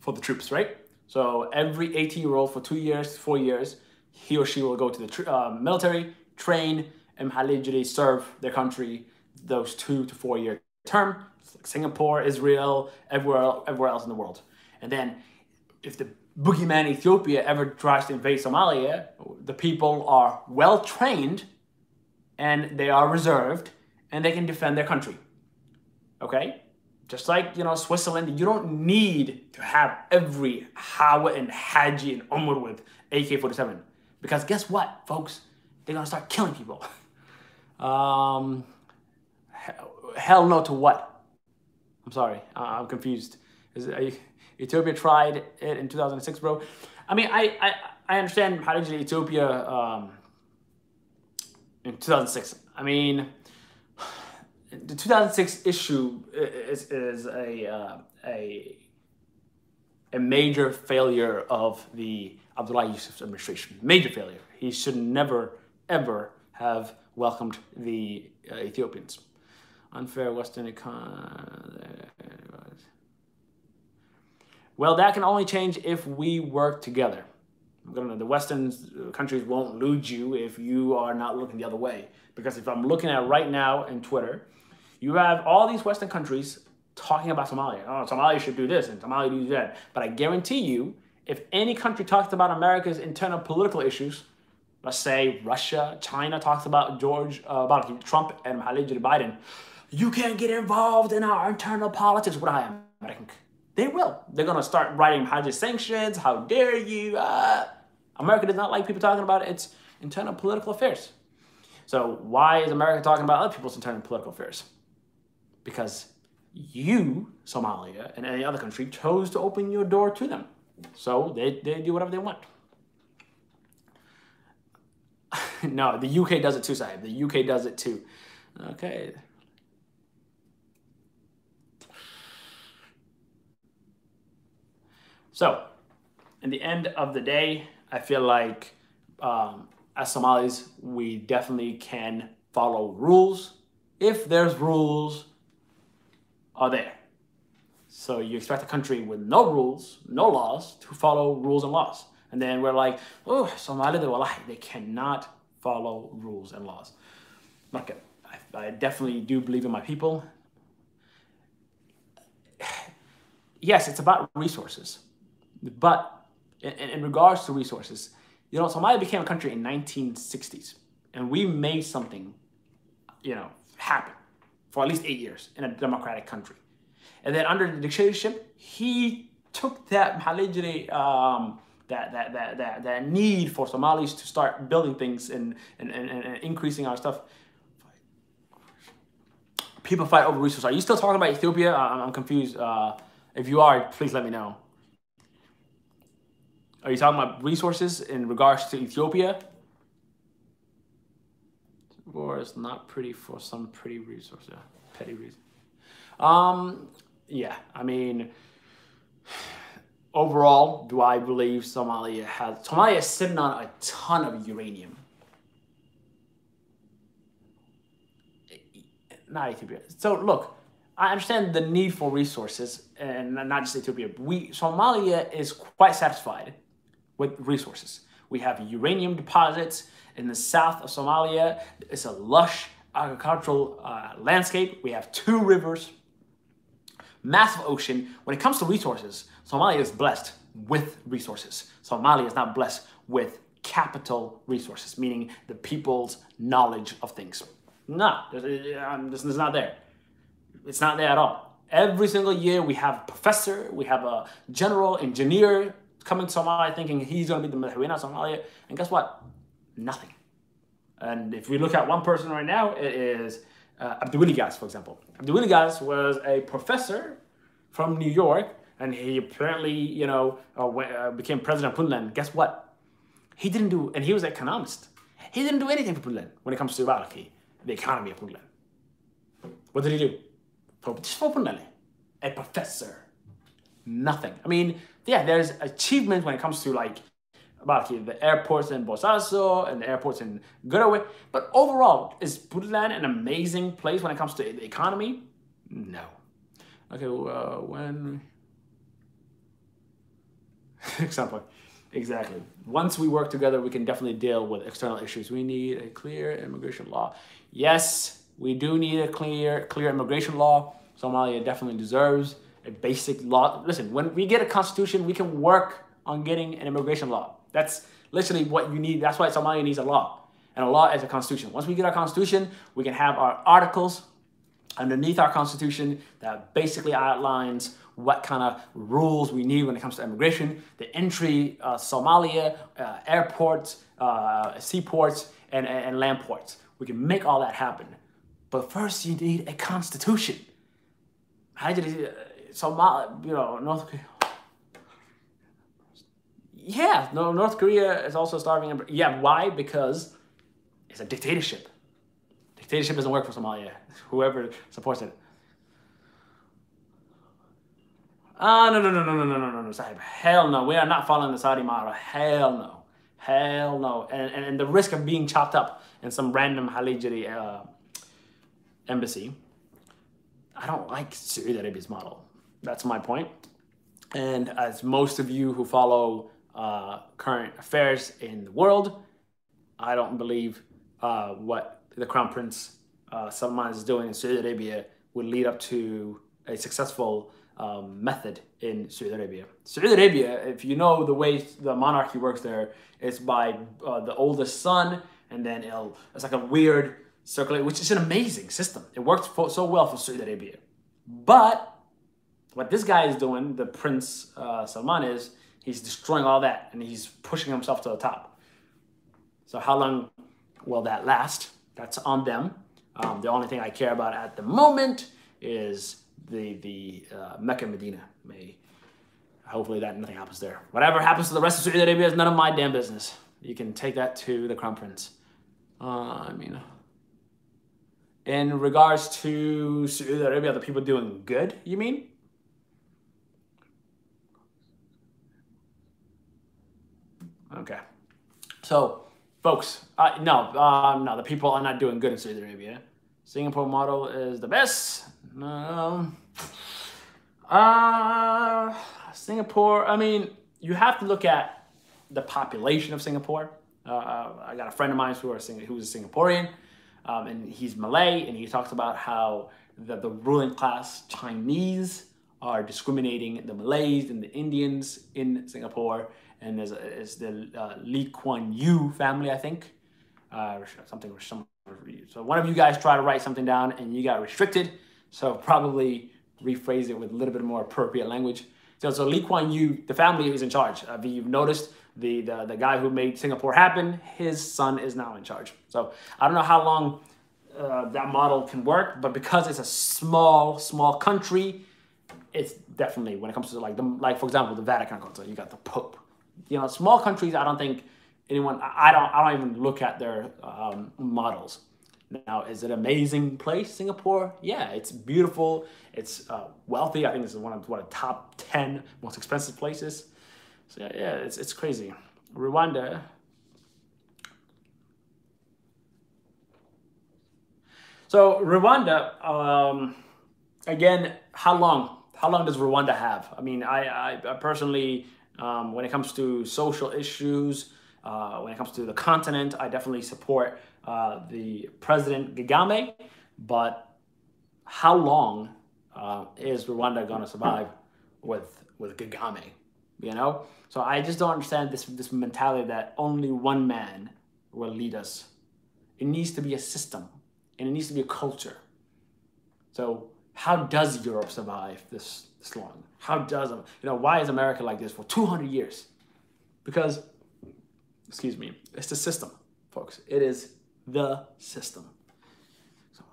for the troops, right? So every 18 year old for two years, four years, he or she will go to the uh, military, train, and allegedly serve their country those two to four year term. Like Singapore, Israel, everywhere, everywhere else in the world. And then if the boogeyman Ethiopia ever tries to invade Somalia, the people are well trained and they are reserved and they can defend their country. Okay? Just like, you know, Switzerland, you don't need to have every Hawa and Haji and Umar with AK-47. Because guess what, folks? They're gonna start killing people. Um, hell no to what? I'm sorry, I'm confused. Is Ethiopia tried it in 2006, bro. I mean, I I, I understand how did Ethiopia um, in 2006. I mean, the 2006 issue is is a uh, a a major failure of the Abdullahi Yusuf administration. Major failure. He should never ever have welcomed the uh, Ethiopians. Unfair Western economy. Well, that can only change if we work together. The Western countries won't lose you if you are not looking the other way. Because if I'm looking at right now in Twitter, you have all these Western countries talking about Somalia. Oh, Somalia should do this and Somalia do that. But I guarantee you, if any country talks about America's internal political issues, let's say Russia, China talks about George, uh, about Trump and Joe Biden, you can't get involved in our internal politics. What I am, they will. They're gonna start writing Hajj sanctions. How dare you? Uh, America does not like people talking about its internal political affairs. So why is America talking about other people's internal political affairs? Because you, Somalia, and any other country chose to open your door to them. So they, they do whatever they want. no, the UK does it too, Sahib. The UK does it too. Okay. So, in the end of the day, I feel like um, as Somalis, we definitely can follow rules. If there's rules, are there. So you expect a country with no rules, no laws, to follow rules and laws. And then we're like, oh, Somalia, they cannot follow rules and laws. Okay, I, I definitely do believe in my people. Yes, it's about resources, but in, in regards to resources, you know, Somalia became a country in 1960s, and we made something, you know, happen for at least eight years in a democratic country. And then under the dictatorship, he took that um, that, that, that, that, that need for Somalis to start building things and, and, and, and increasing our stuff. People fight over resources. Are you still talking about Ethiopia? I'm, I'm confused. Uh, if you are, please let me know. Are you talking about resources in regards to Ethiopia? War is not pretty for some pretty resources, petty reason. Um, yeah, I mean, overall, do I believe Somalia has Somalia is sitting on a ton of uranium. Not Ethiopia. So look, I understand the need for resources, and not just Ethiopia. We Somalia is quite satisfied with resources. We have uranium deposits in the south of Somalia. It's a lush agricultural uh, landscape. We have two rivers, massive ocean. When it comes to resources, Somalia is blessed with resources. Somalia is not blessed with capital resources, meaning the people's knowledge of things. No, this is not there. It's not there at all. Every single year we have a professor, we have a general engineer coming to Somalia thinking he's going to be the Madaxweyne of Somalia. And guess what? Nothing. And if we look at one person right now, it is uh, Gaas, for example. Gaas was a professor from New York, and he apparently, you know, uh, uh, became president of Puntland. Guess what? He didn't do, and he was an economist. He didn't do anything for Puntland when it comes to Balaki, the economy of Puntland. What did he do? Just for Puntland. A professor. Nothing. I mean, yeah, there's achievements when it comes to like about the airports in Bosaso and the airports in Garowe. But overall, is Puntland an amazing place when it comes to the economy? No. Okay, uh, when... Example. Exactly. Once we work together, we can definitely deal with external issues. We need a clear immigration law. Yes, we do need a clear, clear immigration law. Somalia definitely deserves a basic law. Listen, when we get a constitution, we can work on getting an immigration law. That's literally what you need. That's why Somalia needs a law. And a law is a constitution. Once we get our constitution, we can have our articles underneath our constitution that basically outlines what kind of rules we need when it comes to immigration, the entry, uh, Somalia, uh, airports, uh, seaports, and, and land ports. We can make all that happen. But first, you need a constitution. How did it, Somalia, you know, North Korea. Yeah, no, North Korea is also starving. Yeah, why? Because it's a dictatorship. Dictatorship doesn't work for Somalia. Whoever supports it. Ah, uh, no, no, no, no, no, no, no, no, no, Sahib. Hell no. We are not following the Saudi model. Hell no. Hell no. And, and, and the risk of being chopped up in some random Halijiri uh, embassy. I don't like Saudi Arabia's model. That's my point. And as most of you who follow uh, current affairs in the world, I don't believe uh, what the Crown Prince uh, Salman is doing in Saudi Arabia would lead up to a successful um, method in Saudi Arabia. Saudi Arabia, if you know the way the monarchy works there, it's by uh, the oldest son, and then it'll, it's like a weird circulate, which is an amazing system. It works so well for Saudi Arabia. But what this guy is doing, the Prince uh, Salman, is he's destroying all that and he's pushing himself to the top. So how long will that last? That's on them. Um, the only thing I care about at the moment is the the uh, Mecca Medina. May hopefully that nothing happens there. Whatever happens to the rest of Saudi Arabia is none of my damn business. You can take that to the crown prince. Uh, I mean, in regards to Saudi Arabia, the people doing good. You mean? Okay. So, folks, uh, no, um, no, the people are not doing good in Saudi Arabia. Singapore model is the best. Um, uh, Singapore, I mean, you have to look at the population of Singapore. Uh, uh I got a friend of mine who are who's a Singaporean, um, and he's Malay, and he talks about how the, the ruling class Chinese are discriminating the Malays and the Indians in Singapore and there's, there's the uh, Lee Kuan Yew family, I think, uh, something some. So one of you guys try to write something down and you got restricted. So probably rephrase it with a little bit more appropriate language. So, so Lee Kuan Yew, the family is in charge. Uh, you've noticed the, the the guy who made Singapore happen, his son is now in charge. So I don't know how long uh, that model can work, but because it's a small, small country, it's definitely when it comes to like the like for example the Vatican Council, you got the Pope. You know, small countries. I don't think anyone. I don't. I don't even look at their um, models. Now, is it an amazing place, Singapore? Yeah, it's beautiful. It's uh, wealthy. I think this is one of what the top ten most expensive places. So yeah, yeah, it's it's crazy. Rwanda. So Rwanda, um, again, how long? How long does Rwanda have? I mean, I, I personally, um, when it comes to social issues, uh, when it comes to the continent, I definitely support uh, the President Kagame. But how long uh, is Rwanda going to survive with with Kagame? You know, so I just don't understand this this mentality that only one man will lead us. It needs to be a system, and it needs to be a culture. So how does Europe survive this this long? How does you know why is America like this for 200 years? Because, excuse me, it's the system, folks. It is the system. So,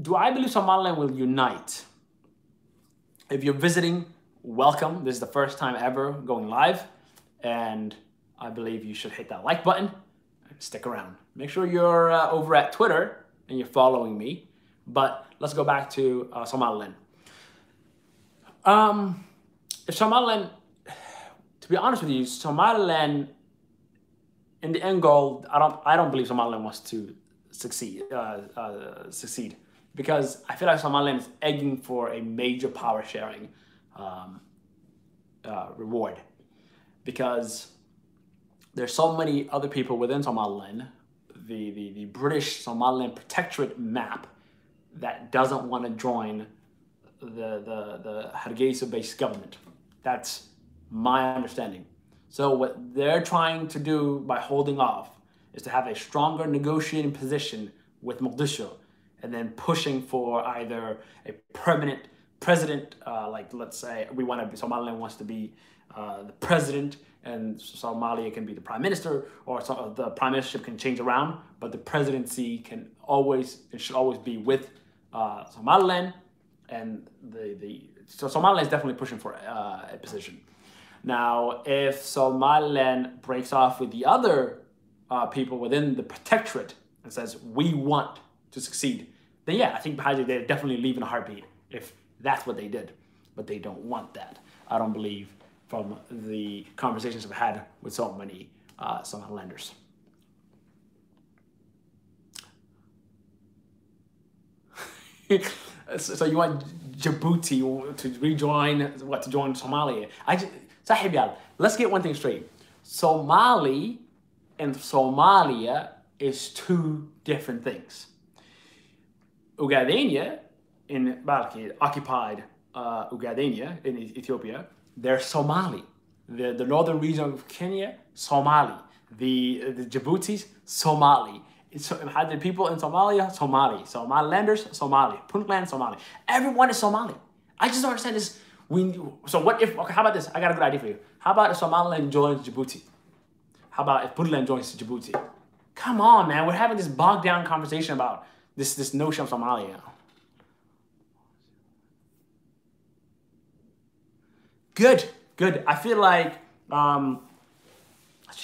do I believe Somaliland will unite? If you're visiting, welcome. This is the first time ever going live, and I believe you should hit that like button and stick around. Make sure you're uh, over at Twitter and you're following me. But let's go back to uh, Somaliland. Um, if Somaliland, to be honest with you, Somaliland, in the end goal, I don't, I don't believe Somaliland wants to succeed, uh, uh, succeed, because I feel like Somaliland is egging for a major power sharing um, uh, reward, because there's so many other people within Somaliland the, the, the British Somaliland Protectorate map that doesn't want to join the, the, the Hargeisa-based government. That's my understanding. So what they're trying to do by holding off is to have a stronger negotiating position with Mogadishu and then pushing for either a permanent president, uh, like let's say we want to be, Somaliland wants to be uh, the president and Somalia can be the prime minister, or some, the prime ministership can change around, but the presidency can always, it should always be with uh, Somaliland, and the, the so Somaliland is definitely pushing for uh, a position. Now, if Somaliland breaks off with the other uh, people within the protectorate and says we want to succeed, then yeah, I think Bahaji they're definitely leaving a heartbeat if that's what they did, but they don't want that. I don't believe from the conversations I've had with so many uh, lenders. so you want Djibouti to rejoin, what, to join Somalia? I just, let's get one thing straight. Somali and Somalia is two different things. Ogadenia in Balki, occupied uh, Ogadenia in Ethiopia, they're Somali. The, the northern region of Kenya, Somali. The, the Djibouti's, Somali. How the people in Somalia, Somali. Somalilanders, Somali. Puntland, Somali. Everyone is Somali. I just don't understand this. We, so what if, okay, how about this? I got a good idea for you. How about if Somaliland joins Djibouti? How about if Puntland joins Djibouti? Come on, man. We're having this bogged down conversation about this, this notion of Somalia. Good, good. I feel like um,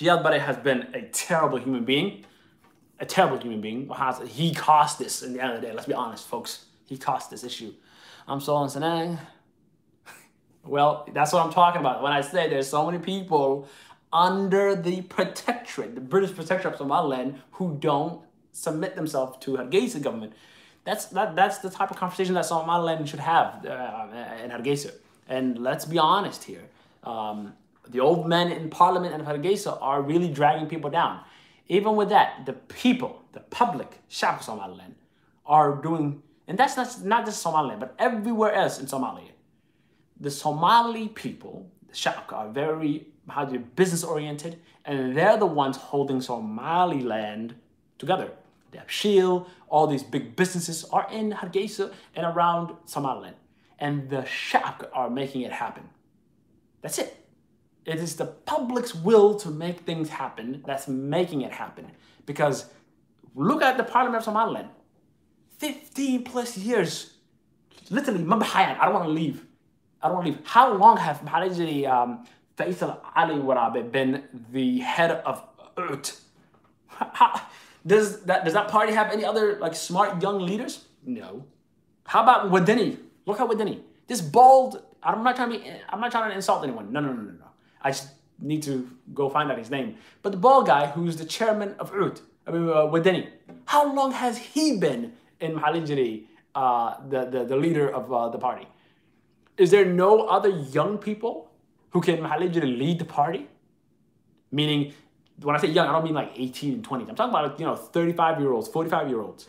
Barre has been a terrible human being. A terrible human being. He caused this in the end of the day. Let's be honest, folks. He caused this issue. I'm Solon Senang. Well, that's what I'm talking about. When I say there's so many people under the protectorate, the British protectorate of Somaliland, who don't submit themselves to Hargeisa government. That's that, that's the type of conversation that Somaliland should have uh, in Hargeisa. And let's be honest here. Um, the old men in parliament and Hargeisa are really dragging people down. Even with that, the people, the public, Shaq Somaliland, are doing, and that's not, not just Somaliland, but everywhere else in Somalia. The Somali people, the Shaq, are very how you, business oriented, and they're the ones holding Somaliland together. They have Shield, all these big businesses are in Hargeisa and around Somaliland and the Shaq are making it happen. That's it. It is the public's will to make things happen that's making it happen. Because look at the Parliament of Somaliland. 15 plus years. Literally, I don't want to leave. I don't want to leave. How long have um, Faisal Ali Warabe been the head of UT? does that does that party have any other like smart young leaders? No. How about Wadani? Look at Wadani. This bald. I'm not trying to be. I'm not trying to insult anyone. No, no, no, no, no. I just need to go find out his name. But the bald guy who's the chairman of UT, I mean uh. How long has he been in Mahalinjiri, uh, the, the the leader of uh, the party? Is there no other young people who can Mahalijiri lead the party? Meaning, when I say young, I don't mean like 18 and 20. I'm talking about, you know, 35 year olds, 45 year olds.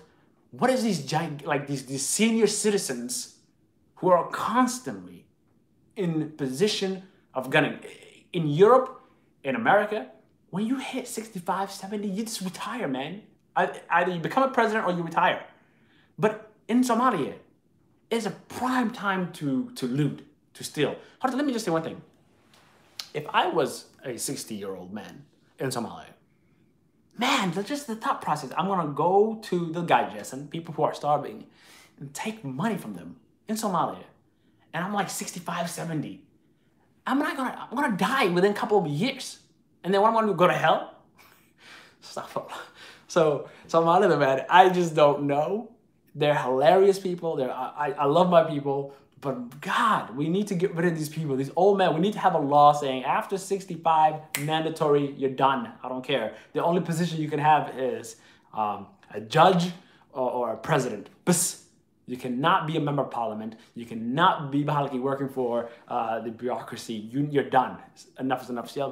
What is these giant, like these, these senior citizens who are constantly in position of gunning? In Europe, in America, when you hit 65, 70, you just retire, man. Either you become a president or you retire. But in Somalia, it's a prime time to, to loot, to steal. Let me just say one thing. If I was a 60 year old man in Somalia, man, just the thought process. I'm gonna go to the and people who are starving, and take money from them in Somalia. And I'm like 65, 70. I'm not gonna, I'm gonna die within a couple of years. And then what am gonna go to hell? Stop. So, so I'm out of the man, I just don't know. They're hilarious people. They're, I, I love my people. But God, we need to get rid of these people, these old men. We need to have a law saying after 65, mandatory, you're done. I don't care. The only position you can have is um, a judge or, or, a president. Bus. You cannot be a member of parliament. You cannot be Bahalaki working for uh, the bureaucracy. You, are done. Enough is enough. Uh,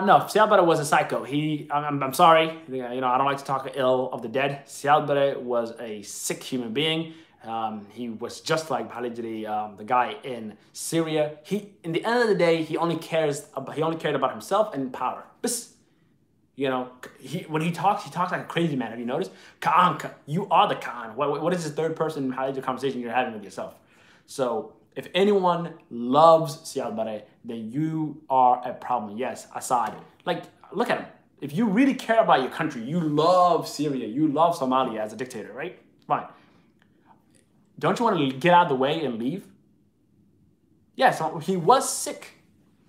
no, Siad was a psycho. He, I'm, I'm sorry, you know, I don't like to talk ill of the dead. Siad was a sick human being. Um, he was just like Bahalijiri, um, the guy in Syria. He, in the end of the day, he only cares, about, he only cared about himself and power. Bis. You know, he, when he talks, he talks like a crazy man. Have you noticed? Kaan, you are the Khan. What, what is this third person Bahalijiri conversation you're having with yourself? So if anyone loves Siad Barre, then you are a problem. Yes, Assad. Like, look at him. If you really care about your country, you love Syria, you love Somalia as a dictator, right? Fine. Don't you want to get out of the way and leave? Yes, he was sick.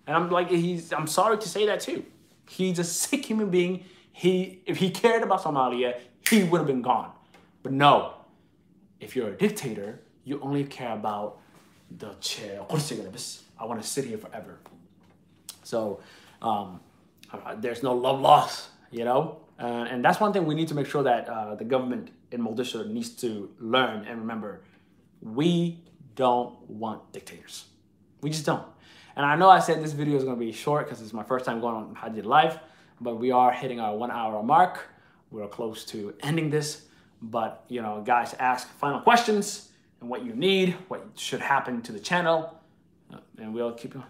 And I'm like, he's, I'm sorry to say that too. He's a sick human being. He, if he cared about Somalia, he would have been gone. But no, if you're a dictator, you only care about the chair I want to sit here forever. So um, uh, there's no love lost, you know? Uh, and that's one thing we need to make sure that uh, the government in Mogadishu needs to learn and remember. We don't want dictators. We just don't. And I know I said this video is going to be short because it's my first time going on Hajj Live, but we are hitting our one hour mark. We're close to ending this. But, you know, guys, ask final questions and what you need, what should happen to the channel, and we'll keep you.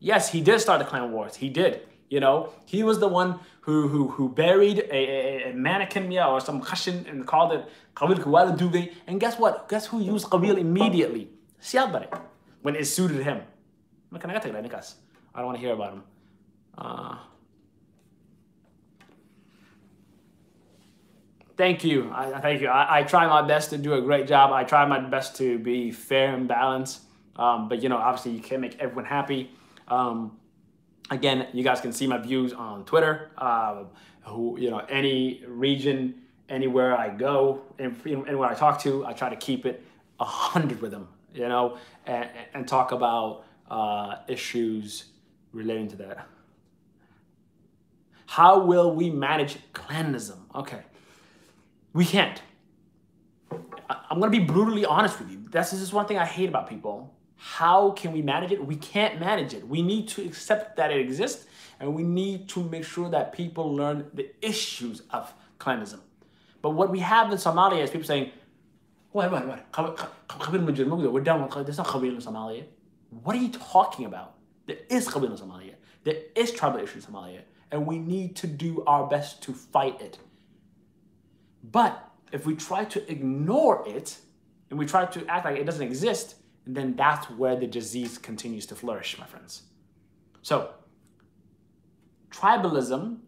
Yes, he did start the clan wars. He did. You know, he was the one who who who buried a, a, a mannequin yeah, or some khashin and called it Qabil Kuala Duge. And guess what? Guess who used Qabil immediately? Siad when it suited him. I don't want to hear about him. Uh, thank you. I, thank you. I, I, try my best to do a great job. I try my best to be fair and balanced. Um, but you know, obviously, you can't make everyone happy. Um, again, you guys can see my views on Twitter. Uh, who you know, any region, anywhere I go, and anywhere I talk to, I try to keep it a hundred with them. You know, and, and talk about uh, issues relating to that. How will we manage clanism? Okay. We can't. I'm gonna be brutally honest with you. That's just one thing I hate about people. How can we manage it? We can't manage it. We need to accept that it exists and we need to make sure that people learn the issues of clanism. But what we have in Somalia is people saying, what, what, what? We're done with There's no Qabil in Somalia. What are you talking about? There is Qabil in Somalia. There is tribal issue in Somalia. And we need to do our best to fight it. But if we try to ignore it, and we try to act like it doesn't exist, then that's where the disease continues to flourish, my friends. So, tribalism,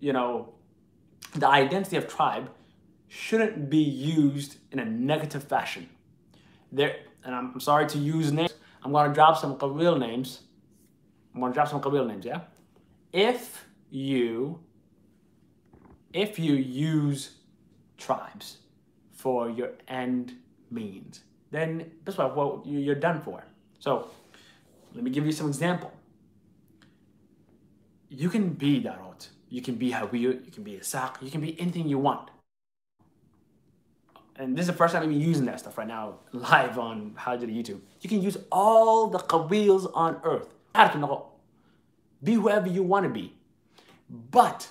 you know, the identity of tribe shouldn't be used in a negative fashion. There, and I'm sorry to use names. I'm gonna drop some real names. I'm gonna drop some real names, yeah? If you if you use tribes for your end means, then that's what well, you're done for. So let me give you some example. You can be Darot, you can be Hawiyut, you can be Isaaq, you can be anything you want. And this is the first time I'm using that stuff right now, live on Hajj YouTube. You can use all the Qabils on earth. Be whoever you want to be. But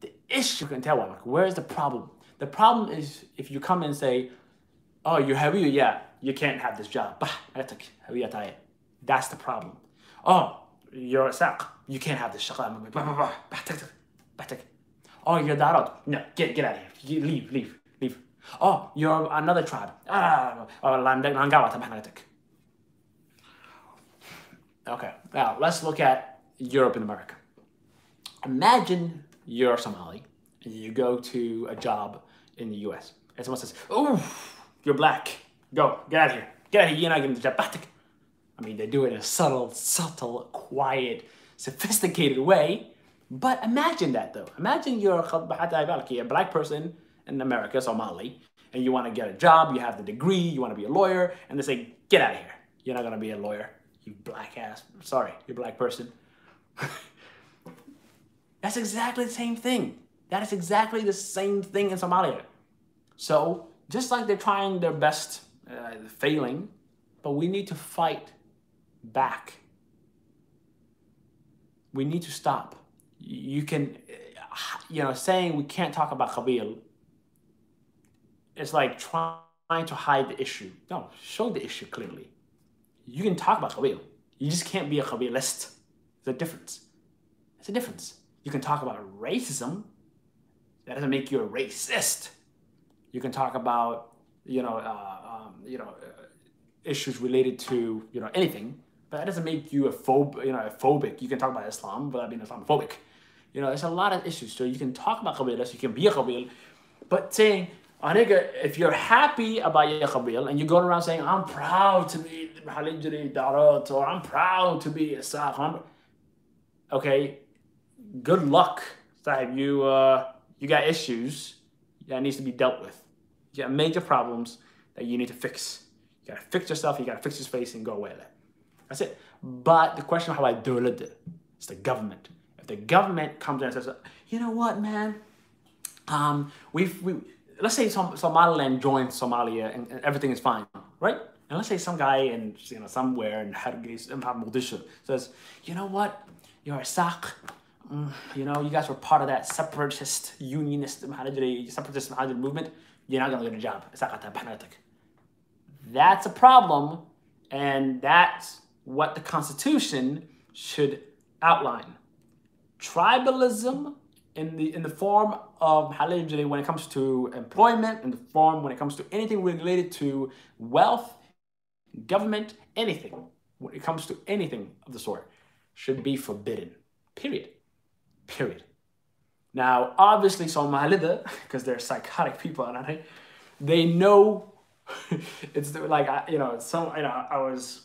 the issue, you can tell, like, where's the problem? The problem is if you come and say, oh, you're heavy, yeah, you can't have this job. That's the problem. Oh, you're a sak, you can't have this shaqqa. Oh, you're darad. No, get, get out of here. Leave, leave. Oh, you're another tribe. Ah, oh, Okay, now let's look at Europe and America. Imagine you're Somali and you go to a job in the US and someone says, Oh, you're black. Go, get out of here. Get out of here. You're not getting the job. I mean, they do it in a subtle, subtle, quiet, sophisticated way. But imagine that though. Imagine you're a black person in America, Somali, and you want to get a job, you have the degree, you want to be a lawyer, and they say, Get out of here. You're not going to be a lawyer, you black ass. Sorry, you black person. That's exactly the same thing. That is exactly the same thing in Somalia. So, just like they're trying their best, uh, failing, but we need to fight back. We need to stop. You can, you know, saying we can't talk about Qabil is like trying to hide the issue. No, show the issue clearly. You can talk about Qabil. You just can't be a Qabilist. There's a difference. There's a difference. You can talk about racism. That doesn't make you a racist. You can talk about, you know, uh, um, you know, uh, issues related to, you know, anything. But that doesn't make you a phob, you know, a phobic. You can talk about Islam without being Islamophobic. You know, there's a lot of issues. So you can talk about Qabil, you can be a Qabil, but saying, nigga, if you're happy about your Qabil and you're going around saying, I'm proud to be Halijri Darot, or I'm proud to be a Saq, okay, good luck, Sahib. You uh, you got issues that needs to be dealt with. You got major problems that you need to fix. You gotta fix yourself. You gotta fix your face and go away. That's it. But the question of how I do it is the government. If the government comes in and says, you know what, man, um, we've we let's say Som- Somaliland joins Somalia and, and, everything is fine, right? And let's say some guy in you know somewhere in Hargeisa, in Mogadishu says, you know what, you're a Sak, Mm, you know, you guys were part of that separatist, unionist, separatist movement. You're not gonna get a job. That's a problem, and that's what the Constitution should outline. Tribalism in the in the form of halal when it comes to employment, in the form when it comes to anything related to wealth, government, anything, when it comes to anything of the sort, should be forbidden. Period. Period. Now, obviously, some Somalida, because they're psychotic people, and I they know it's like you know, some you know, I was,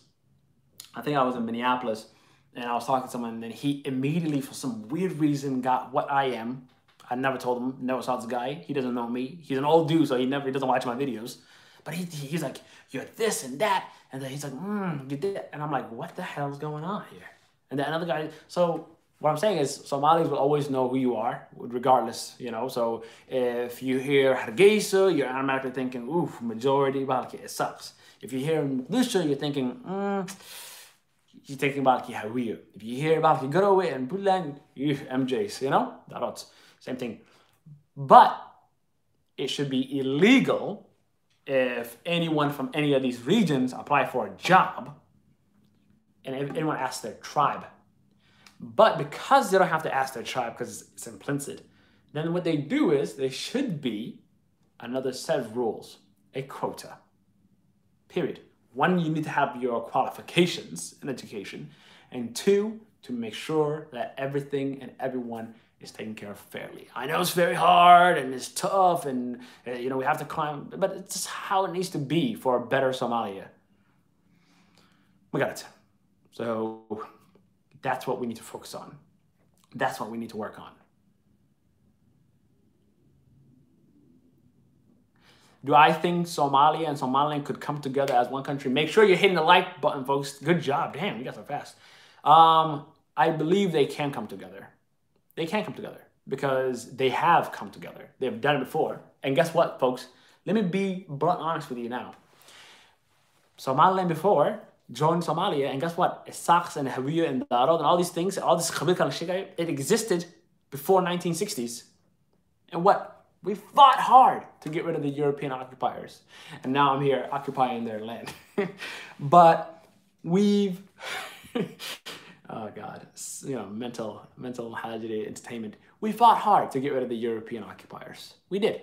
I think I was in Minneapolis, and I was talking to someone, and then he immediately, for some weird reason, got what I am. I never told him, never saw this guy. He doesn't know me. He's an old dude, so he never he doesn't watch my videos. But he, he's like, you're this and that, and then he's like, mm, you did, and I'm like, what the hell's going on here? And then another guy, so what I'm saying is Somalis will always know who you are, regardless, you know. So if you hear Hargeisa, you're automatically thinking, ooh, majority Balki, it sucks. If you hear Muqdisho, you're thinking, mm, you're thinking Balki Hawiya. If you hear Balki Garowe and Bulan, you MJs, you know, Darot, same thing. But it should be illegal if anyone from any of these regions apply for a job and anyone asks their tribe but because they don't have to ask their tribe because it's implicit, then what they do is they should be another set of rules, a quota. Period. One, you need to have your qualifications in education, and two, to make sure that everything and everyone is taken care of fairly. I know it's very hard and it's tough, and uh, you know we have to climb, but it's just how it needs to be for a better Somalia. We got it. So that's what we need to focus on. That's what we need to work on. Do I think Somalia and Somaliland could come together as one country? Make sure you're hitting the like button, folks. Good job. Damn, you got so fast. Um, I believe they can come together. They can come together because they have come together. They've done it before. And guess what, folks? Let me be blunt honest with you now. Somaliland before joined Somalia, and guess what? Saks and Hawiye and Darod and all these things, all this it existed before 1960s. And what? We fought hard to get rid of the European occupiers. And now I'm here occupying their land. but we've oh god, you know, mental mental holiday entertainment. We fought hard to get rid of the European occupiers. We did.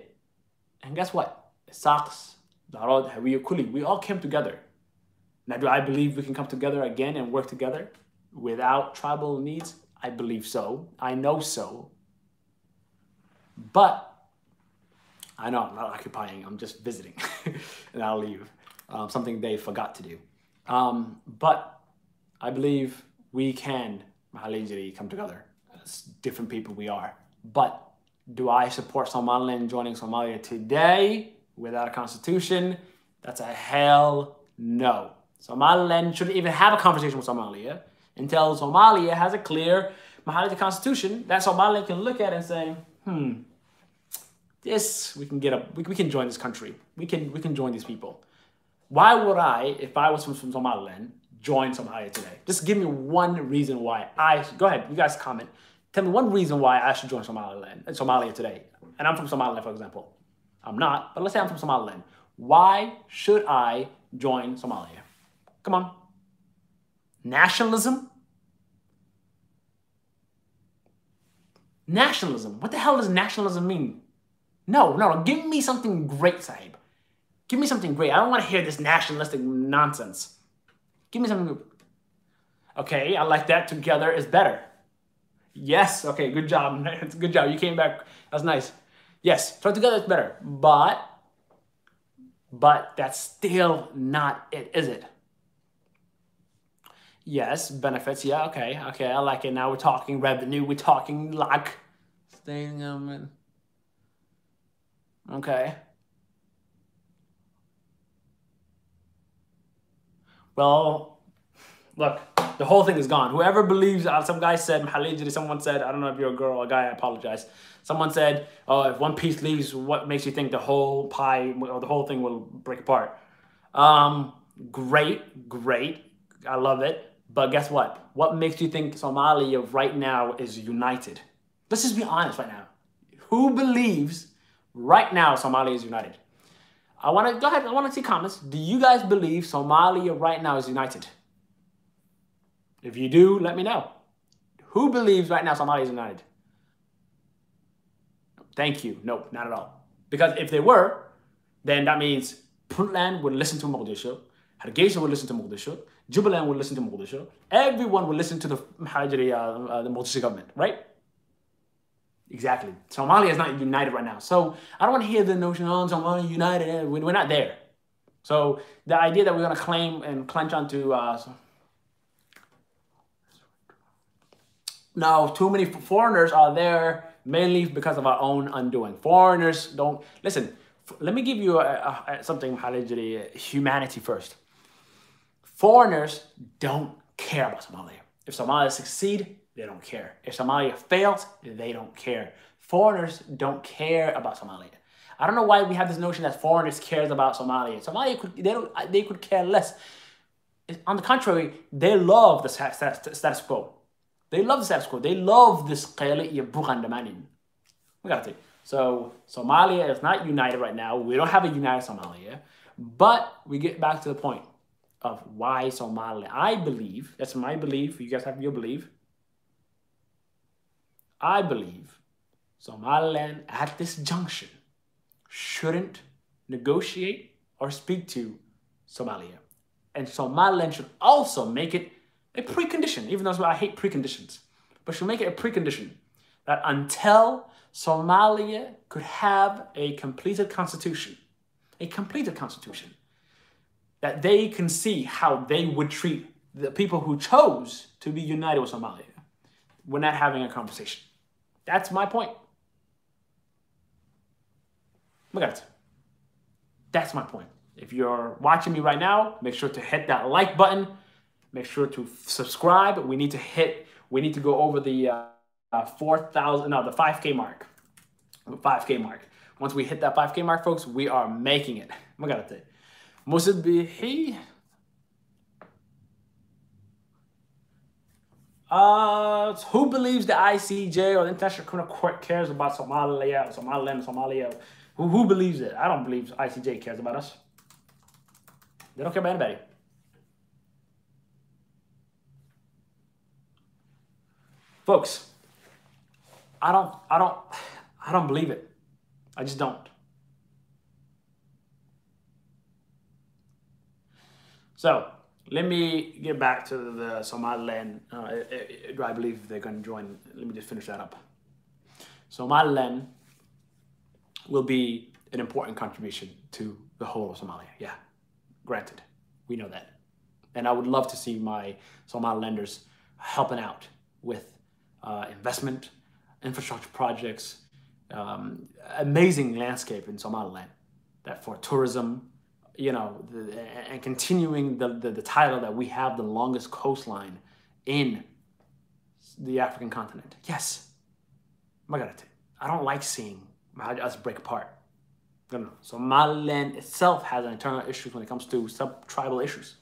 And guess what? Saks, Darod, Kuli, we all came together. Now, do I believe we can come together again and work together without tribal needs? I believe so. I know so. But I know I'm not occupying, I'm just visiting and I'll leave. Um, something they forgot to do. Um, but I believe we can, Mahalijiri, come together as different people we are. But do I support Somaliland joining Somalia today without a constitution? That's a hell no. Somaliland shouldn't even have a conversation with Somalia until Somalia has a clear Mahaliti constitution that Somaliland can look at and say, hmm, this we can get up, we, we can join this country. We can we can join these people. Why would I, if I was from, from Somaliland, join Somalia today? Just give me one reason why I go ahead, you guys comment. Tell me one reason why I should join Somaliland, uh, Somalia today. And I'm from Somaliland, for example. I'm not, but let's say I'm from Somaliland. Why should I join Somalia? Come on. Nationalism? Nationalism. What the hell does nationalism mean? No, no, give me something great, Sahib. Give me something great. I don't want to hear this nationalistic nonsense. Give me something. Okay, I like that. Together is better. Yes, okay, good job. good job. You came back. That's nice. Yes, so together is better. But, but that's still not it, is it? Yes, benefits. Yeah, okay, okay. I like it. Now we're talking revenue. We're talking like staying um. Okay. Well, look, the whole thing is gone. Whoever believes, uh, some guy said, someone said, I don't know if you're a girl or a guy, I apologize. Someone said, oh, if one piece leaves, what makes you think the whole pie or the whole thing will break apart? Um, great, great. I love it. But guess what? What makes you think Somalia right now is united? Let's just be honest right now. Who believes right now Somalia is united? I want to go ahead. I want to see comments. Do you guys believe Somalia right now is united? If you do, let me know. Who believes right now Somalia is united? Thank you. No, not at all. Because if they were, then that means Puntland would listen to Mogadishu, Hargeisa would listen to Mogadishu, Jubaland will listen to Mogadishu. Everyone will listen to the uh, uh, the Mogadishu government, right? Exactly. Somalia is not united right now. So I don't want to hear the notion, oh, Somalia united. We're not there. So the idea that we're going to claim and clench onto, uh, no, too many foreigners are there mainly because of our own undoing. Foreigners don't, listen, let me give you a, a, a, something, humanity first. Foreigners don't care about Somalia. If Somalia succeed, they don't care. If Somalia fails, they don't care. Foreigners don't care about Somalia. I don't know why we have this notion that foreigners cares about Somalia. Somalia could they don't uh, they could care less. On the contrary, they love the status quo. They love the status quo. They love this We gotta take. So Somalia is not united right now. We don't have a united Somalia. But we get back to the point of why Somalia. I believe, that's my belief, you guys have your belief. I believe Somaliland at this junction shouldn't negotiate or speak to Somalia. And Somaliland should also make it a precondition, even though I hate preconditions, but should make it a precondition that until Somalia could have a completed constitution, a completed constitution, that they can see how they would treat the people who chose to be united with Somalia. We're not having a conversation. That's my point. At it. That's my point. If you're watching me right now, make sure to hit that like button. Make sure to subscribe. We need to hit, we need to go over the uh, uh, 4,000, no, the 5K mark. 5K mark. Once we hit that 5K mark, folks, we are making it. Magarte. Must be he? Uh, who believes the ICJ or the International Criminal Court cares about Somalia, Somaliland, Somalia? Somalia. Who, who believes it? I don't believe ICJ cares about us. They don't care about anybody. Folks, I don't, I don't, I don't believe it. I just don't. So let me get back to the Somaliland. Uh, do I believe they're going to join? Let me just finish that up. Somaliland will be an important contribution to the whole of Somalia. Yeah, granted, we know that. And I would love to see my Somalilanders helping out with uh, investment, infrastructure projects, um, amazing landscape in Somaliland that for tourism, you know, the, and continuing the, the, the title that we have the longest coastline in the African continent. Yes, God, I don't like seeing us break apart. No, no. Somaliland itself has an internal issues when it comes to sub-tribal issues.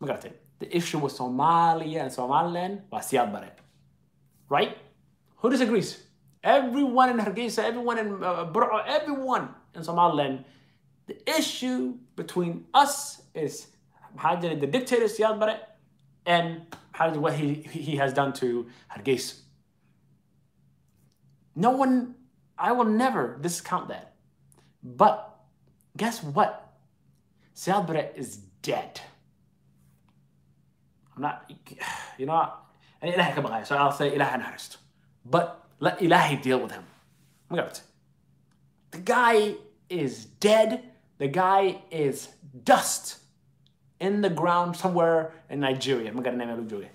The issue with Somalia and Somaliland was. Right? Who disagrees? Everyone in Hargeisa, everyone in uh, everyone in Somaliland, the issue between us is how did the dictator Siad Barre and what he, he has done to Hargeisa. No one I will never discount that. But guess what? Siad Barre is dead. I'm not, you know, so I'll say Ilahi naxariisto. But let Ilahi deal with him. The guy is dead. The guy is dust in the ground somewhere in Nigeria. I'm gonna name Aluge.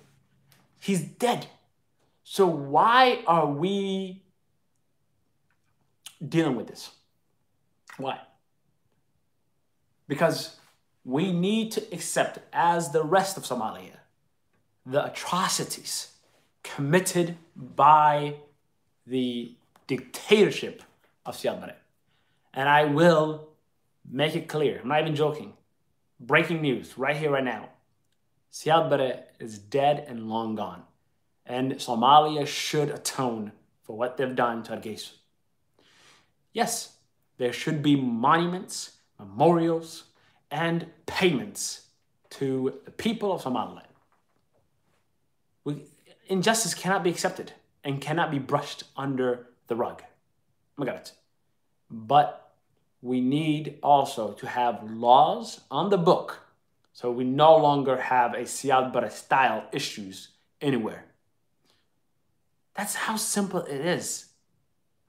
He's dead. So why are we dealing with this. Why? Because we need to accept, as the rest of Somalia, the atrocities committed by the dictatorship of Siad Barre. And I will make it clear, I'm not even joking. Breaking news right here, right now. Siad is dead and long gone. And Somalia should atone for what they've done to Hargeisa. Yes, there should be monuments, memorials, and payments to the people of Somaliland. We, injustice cannot be accepted and cannot be brushed under the rug. I got it. But we need also to have laws on the book so we no longer have a Siad Barre style issues anywhere. That's how simple it is.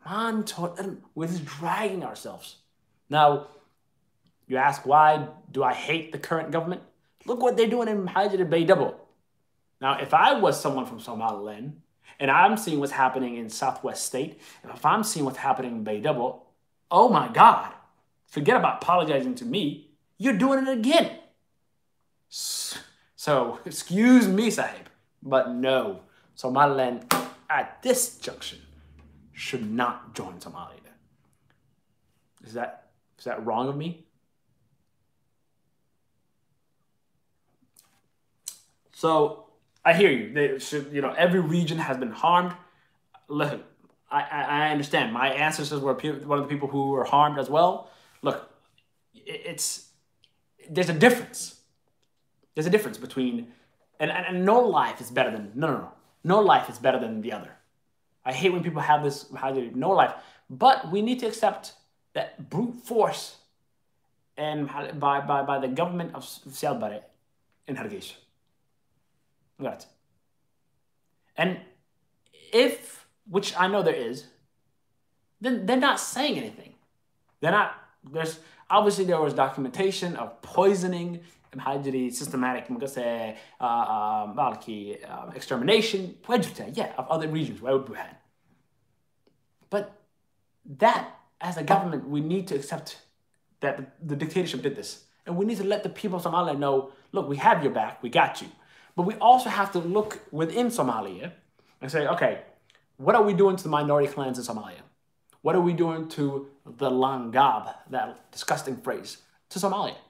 Man, we're just dragging ourselves. Now, you ask, why do I hate the current government? Look what they're doing in Hajar Baydabo. Now, if I was someone from Somaliland and I'm seeing what's happening in Southwest State, and if I'm seeing what's happening in Baydabo, oh my God, forget about apologizing to me. You're doing it again. So, excuse me, Sahib, but no. Somaliland at this junction should not join Somalia. Is that is that wrong of me? So I hear you. They should, you know, every region has been harmed. Listen, I, I, I understand. My ancestors were one of the people who were harmed as well. Look, it's there's a difference. There's a difference between, and, and, and no life is better than no no no no life is better than the other. I hate when people have this, how they no life. But we need to accept that brute force and by, by, by the government of Siad Barre in Hargeisa. Got And if, which I know there is, then they're not saying anything. They're not, there's, obviously there was documentation of poisoning محاجري systematic مقصة بالكي extermination yeah of other regions where would had but that as a government we need to accept that the dictatorship did this and we need to let the people of Somalia know look we have your back we got you but we also have to look within Somalia and say okay what are we doing to the minority clans in Somalia What are we doing to the Langab that disgusting phrase to Somalia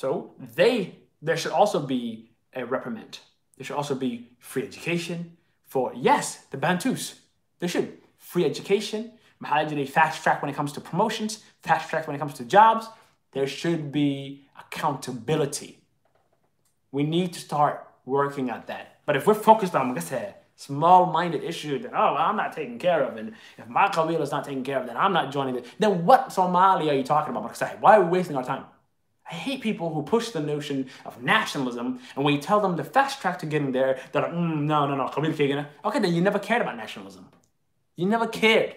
so they there should also be a reprimand. There should also be free education for yes, the Bantus. There should free education. a fast track when it comes to promotions, fast track when it comes to jobs. There should be accountability. We need to start working at that. But if we're focused on, like I said, small-minded issue that oh I'm not taking care of, and if my Kabila is not taken care of, then I'm not joining it. Then what Somalia are you talking about? Why are we wasting our time? I hate people who push the notion of nationalism, and when you tell them the fast track to getting there, they're like, mm, no, no, no, okay, then you never cared about nationalism. You never cared.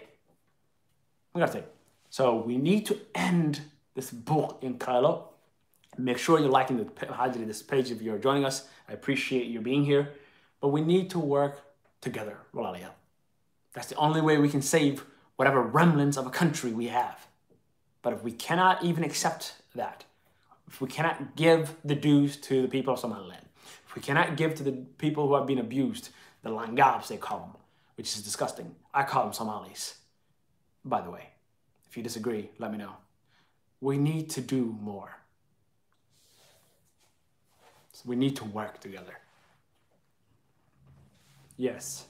We gotta say. So we need to end this book in Kailo. Make sure you're liking the this page if you're joining us. I appreciate you being here. But we need to work together, Walalia. That's the only way we can save whatever remnants of a country we have. But if we cannot even accept that, if we cannot give the dues to the people of Somaliland, if we cannot give to the people who have been abused, the Langabs they call them, which is disgusting. I call them Somalis. By the way, if you disagree, let me know. We need to do more. So we need to work together. Yes.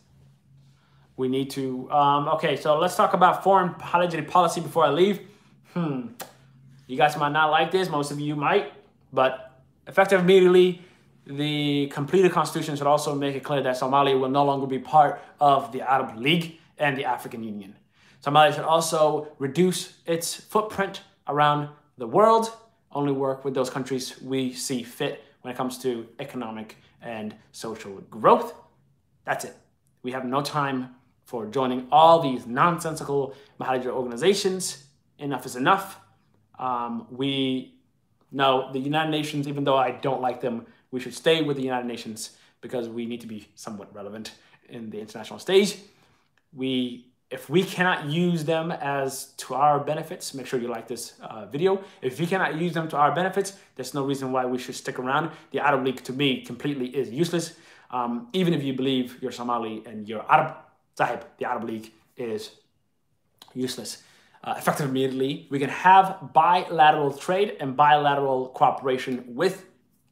We need to. Um, okay, so let's talk about foreign policy before I leave. Hmm. You guys might not like this, most of you might, but effective immediately, the completed constitution should also make it clear that Somalia will no longer be part of the Arab League and the African Union. Somalia should also reduce its footprint around the world, only work with those countries we see fit when it comes to economic and social growth. That's it. We have no time for joining all these nonsensical Mahalijra organizations. Enough is enough. Um, we know the United Nations, even though I don't like them, we should stay with the United Nations because we need to be somewhat relevant in the international stage. We, if we cannot use them as to our benefits, make sure you like this uh, video. If we cannot use them to our benefits, there's no reason why we should stick around. The Arab League to me completely is useless. Um, even if you believe you're Somali and you're Arab, Sahib, the Arab League is useless uh, effective immediately. We can have bilateral trade and bilateral cooperation with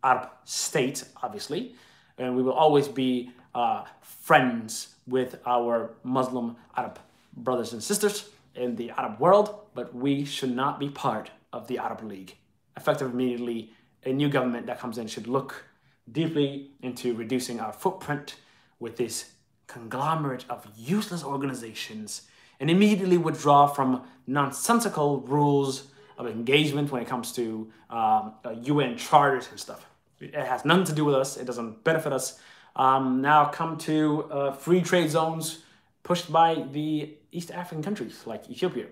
Arab states, obviously, and we will always be uh, friends with our Muslim Arab brothers and sisters in the Arab world, but we should not be part of the Arab League. Effective immediately, a new government that comes in should look deeply into reducing our footprint with this conglomerate of useless organizations and immediately withdraw from nonsensical rules of engagement when it comes to um, uh, UN charters and stuff. It has nothing to do with us. It doesn't benefit us. Um, now come to uh, free trade zones pushed by the East African countries like Ethiopia.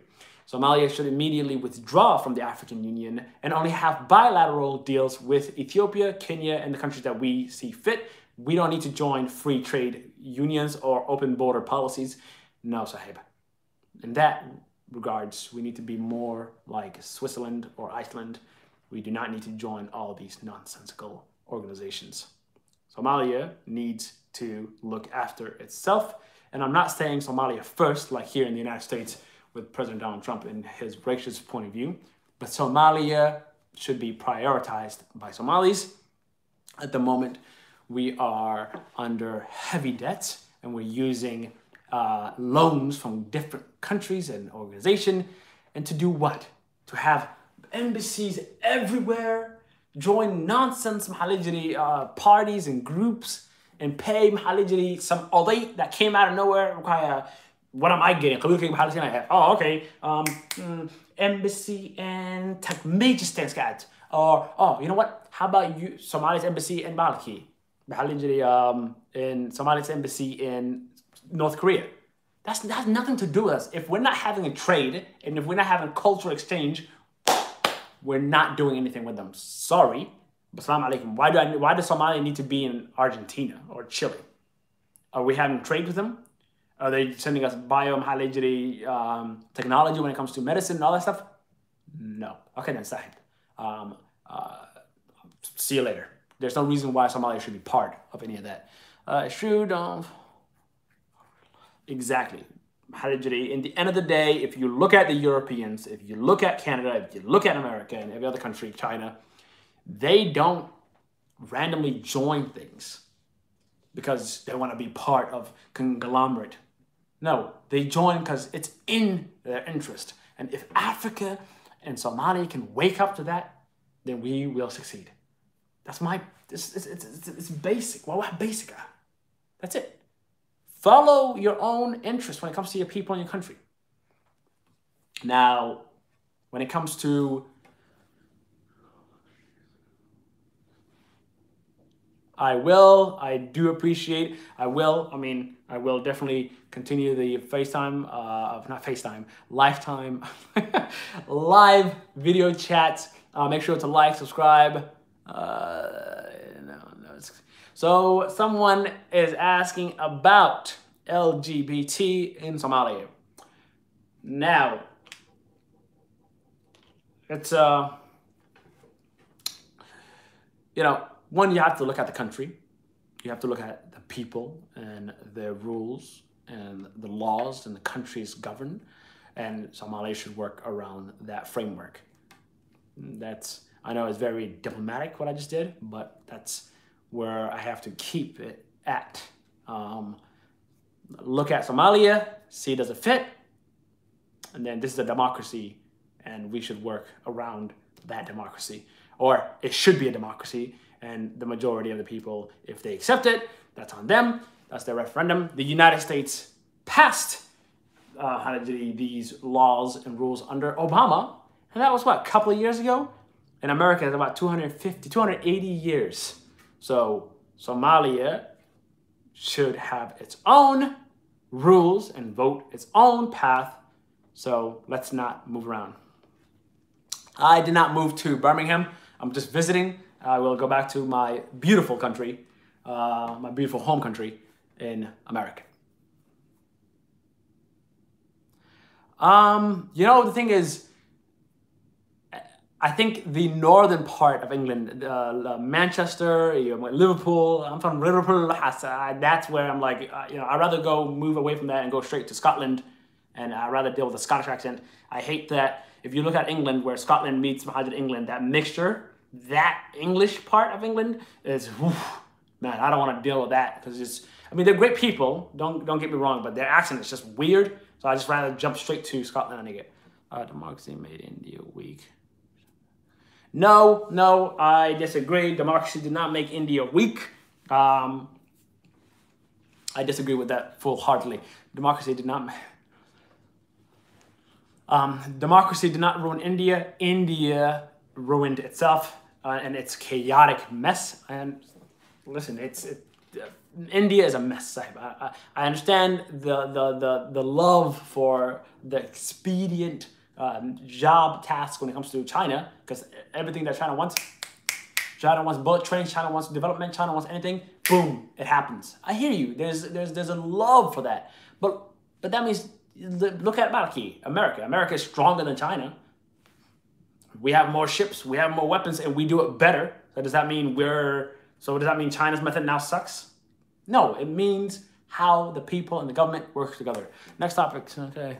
Somalia should immediately withdraw from the African Union and only have bilateral deals with Ethiopia, Kenya, and the countries that we see fit. We don't need to join free trade unions or open border policies. No, Sahib in that regards, we need to be more like Switzerland or Iceland. We do not need to join all these nonsensical organizations. Somalia needs to look after itself. And I'm not saying Somalia first, like here in the United States with President Donald Trump and his racist point of view, but Somalia should be prioritized by Somalis. At the moment, we are under heavy debts and we're using uh, loans from different countries and organization, and to do what? To have embassies everywhere, join nonsense Mahalijiri uh, parties and groups, and pay Mahalijiri some oday that came out of nowhere, require what am I getting? خلونا بحالتين Oh, okay. Um, mm, embassy in Turkmenistan قاعد. Or oh, you know what? How about you Somalia's embassy in Maliki? بحال um in Somalia's embassy in North Korea. That's that has nothing to do with us. If we're not having a trade and if we're not having cultural exchange, we're not doing anything with them. Sorry. Assalamu alaikum. Why do I why does Somalia need to be in Argentina or Chile? Are we having trade with them? Are they sending us biomahalajiri um, technology when it comes to medicine and all that stuff? No. Okay, then, Sahib. Um, uh, see you later. There's no reason why Somalia should be part of any of that. Uh, should, um, exactly. In the end of the day, if you look at the Europeans, if you look at Canada, if you look at America and every other country, China, they don't randomly join things because they want to be part of conglomerate no, they join because it's in their interest. And if Africa and Somalia can wake up to that, then we will succeed. That's my, it's, it's, it's, it's basic. Well, basic? That's it. Follow your own interest when it comes to your people and your country. Now, when it comes to I will. I do appreciate. I will. I mean, I will definitely continue the FaceTime, uh, not FaceTime, lifetime, live video chats. Uh, make sure to like, subscribe. Uh, no, no, so someone is asking about LGBT in Somalia. Now, it's uh, you know one, you have to look at the country. You have to look at the people and their rules and the laws and the countries govern. And Somalia should work around that framework. That's, I know it's very diplomatic what I just did, but that's where I have to keep it at. Um, look at Somalia, see does it fit, and then this is a democracy, and we should work around that democracy. Or it should be a democracy, and the majority of the people, if they accept it, that's on them. That's their referendum. The United States passed uh, these laws and rules under Obama, and that was what, a couple of years ago? In America, it's about 250, 280 years. So Somalia should have its own rules and vote its own path. So let's not move around. I did not move to Birmingham. I'm just visiting. I will go back to my beautiful country, uh, my beautiful home country in America. Um, you know, the thing is, I think the northern part of England, uh, Manchester, you know, Liverpool, I'm from Liverpool, that's where I'm like, uh, you know, I'd rather go move away from that and go straight to Scotland and I'd rather deal with a Scottish accent. I hate that if you look at England, where Scotland meets behind England, that mixture that English part of England is, whew, man, I don't want to deal with that because it's. I mean, they're great people. Don't don't get me wrong, but their accent is just weird. So I just rather jump straight to Scotland and get uh, democracy made India weak. No, no, I disagree. Democracy did not make India weak. Um, I disagree with that full heartedly. Democracy did not. Um, democracy did not ruin India. India ruined itself uh, and its chaotic mess. And listen, it's it, uh, India is a mess. I, I, understand the, the, the, the love for the expedient um, job task when it comes to China, because everything that China wants, China wants bullet trains, China wants development, China wants anything, boom, it happens. I hear you. There's there's there's a love for that, but but that means look at America. America. America is stronger than China we have more ships, we have more weapons, and we do it better. So does that mean we're so does that mean China's method now sucks? No, it means how the people and the government work together. Next topic, okay.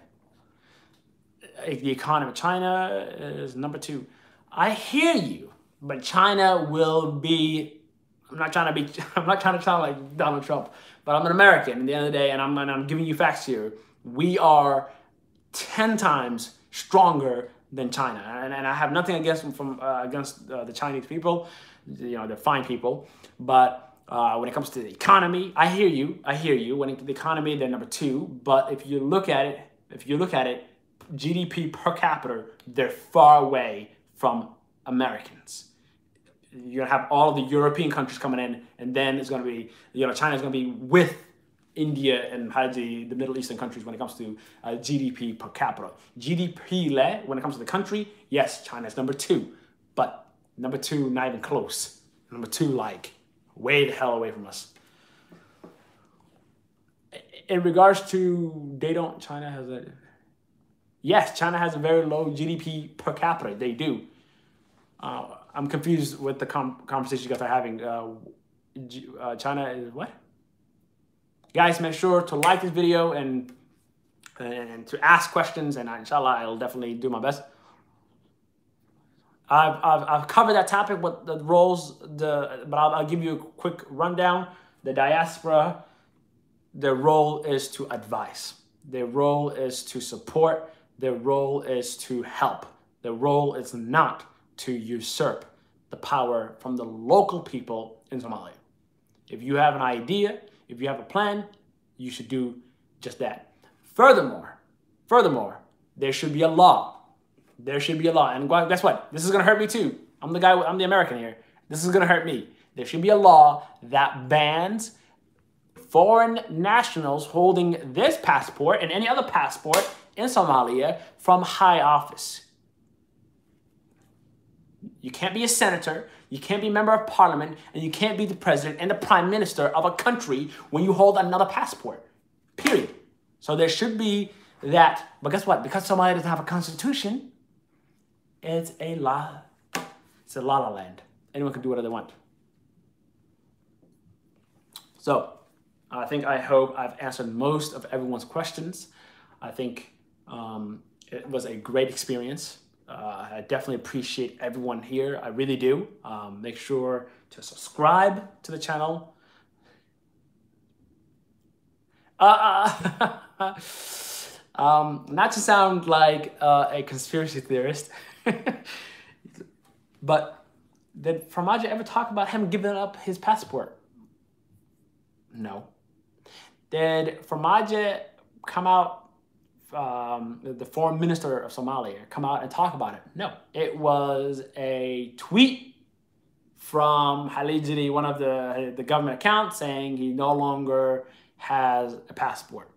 The economy. Of China is number two. I hear you, but China will be. I'm not trying to be. I'm not trying to sound like Donald Trump, but I'm an American at the end of the day, and I'm and I'm giving you facts here. We are ten times stronger than China. And, and I have nothing against from uh, against uh, the Chinese people. You know, they're fine people, but Uh, when it comes to the economy, I hear you. I hear you. When it the economy, they're number two. But if you look at it, if you look at it, GDP per capita, they're far away from Americans. You're gonna have all the European countries coming in, and then it's gonna be, you know, China's gonna be with India and the, the Middle Eastern countries when it comes to uh, GDP per capita. GDP le, when it comes to the country, yes, China is number two, but number two, not even close. Number two, like way the hell away from us. In regards to, they don't, China has a, yes, China has a very low GDP per capita. They do. Uh, I'm confused with the com- conversation you guys are having. Uh, uh, China is what? Guys, make sure to like this video and and to ask questions, and inshallah, I'll definitely do my best. I've, I've, I've covered that topic, what the roles, the but I'll, I'll give you a quick rundown. The diaspora, their role is to advise. Their role is to support. Their role is to help. Their role is not to usurp the power from the local people in Somalia. If you have an idea, if you have a plan, you should do just that. Furthermore, furthermore, there should be a law. There should be a law. And guess what? This is to hurt me too. I'm the guy, I'm the American here. This is to hurt me. There should be a law that bans foreign nationals holding this passport and any other passport in Somalia from high office. You can't be a senator, you can't be a member of parliament, and you can't be the president and the prime minister of a country when you hold another passport. Period. So there should be that. But guess what? Because Somalia doesn't have a constitution, it's a la. It's a la la land. Anyone can do whatever they want. So, I think I hope I've answered most of everyone's questions. I think um, it was a great experience. Uh, I definitely appreciate everyone here. I really do. Um, make sure to subscribe to the channel. Uh, uh um, not to sound like uh, a conspiracy theorist, but did Farmajo ever talk about him giving up his passport? No. Did Farmajo come out um, the foreign minister of Somalia come out and talk about it. No, it was a tweet from Halijiri, one of the the government accounts, saying he no longer has a passport.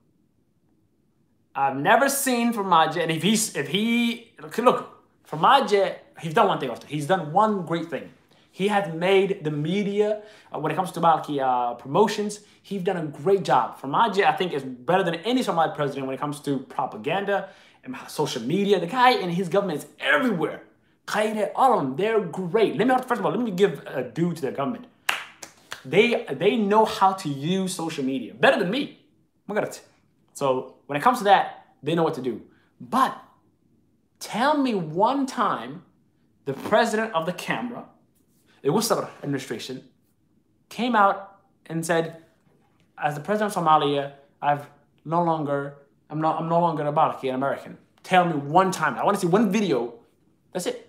I've never seen Farmajo, and if he's if he look, Farmajo, he's done one thing. He's done one great thing. He has made the media, uh, when it comes to Maliki uh, promotions, he's done a great job. Farmajo, I think, is better than any Somali president when it comes to propaganda and social media. The guy and his government is everywhere. Qaeda, all of them, they're great. Let me, first of all, let me give a due to their government. They, they know how to use social media better than me. So when it comes to that, they know what to do. But tell me one time the president of the camera the Mustab administration came out and said, as the president of Somalia, I've no longer, I'm not, I'm no longer a Balaki, an American. Tell me one time. I want to see one video. That's it.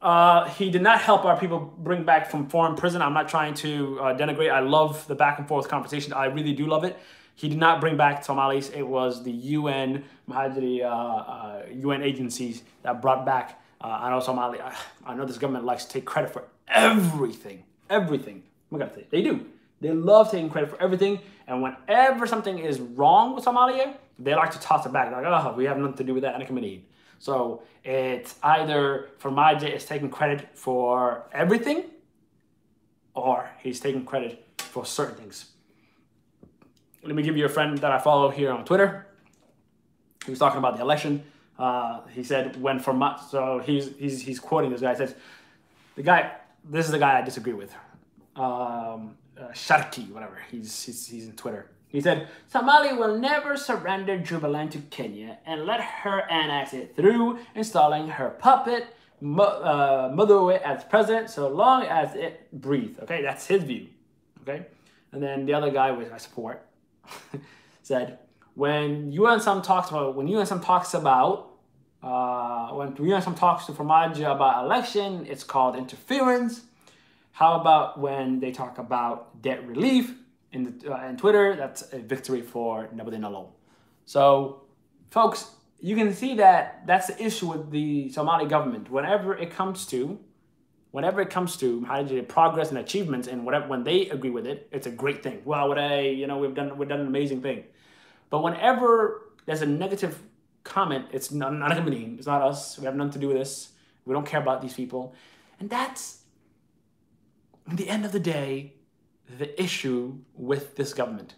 Uh, he did not help our people bring back from foreign prison. I'm not trying to uh, denigrate. I love the back and forth conversation. I really do love it. He did not bring back Somalis. It was the UN, Mahajiri, uh, UN uh, agencies that brought back uh, I know Somali. I, I know this government likes to take credit for everything. Everything. I'm gonna say they do. They love taking credit for everything. And whenever something is wrong with Somalia, they like to toss it back. Like, oh, we have nothing to do with that and in the committee. So it's either for Farmajo is taking credit for everything, or he's taking credit for certain things. Let me give you a friend that I follow here on Twitter. He was talking about the election. Uh, he said when for from so he's he's he's quoting this guy. He says the guy. This is the guy I disagree with. Um, uh, Sharki, whatever. He's, he's he's in Twitter. He said Somalia will never surrender Jubaland to Kenya and let her annex it through installing her puppet uh, as president so long as it breathes. Okay, that's his view. Okay, and then the other guy, which I support, said when UNSOM talks about when UNSOM talks about uh, when UNSOM talks to Farmajo about election, it's called interference. How about when they talk about debt relief in, the, uh, in Twitter? That's a victory for Nabad iyo Nolol. So, folks, you can see that that's the issue with the Somali government. Whenever it comes to, whenever it comes to to progress and achievements, and whatever when they agree with it, it's a great thing. Wow, what a you know we've done we've done an amazing thing. But whenever there's a negative comment, it's not not a company. It's not us. We have nothing to do with this. We don't care about these people, and that's at the end of the day the issue with this government.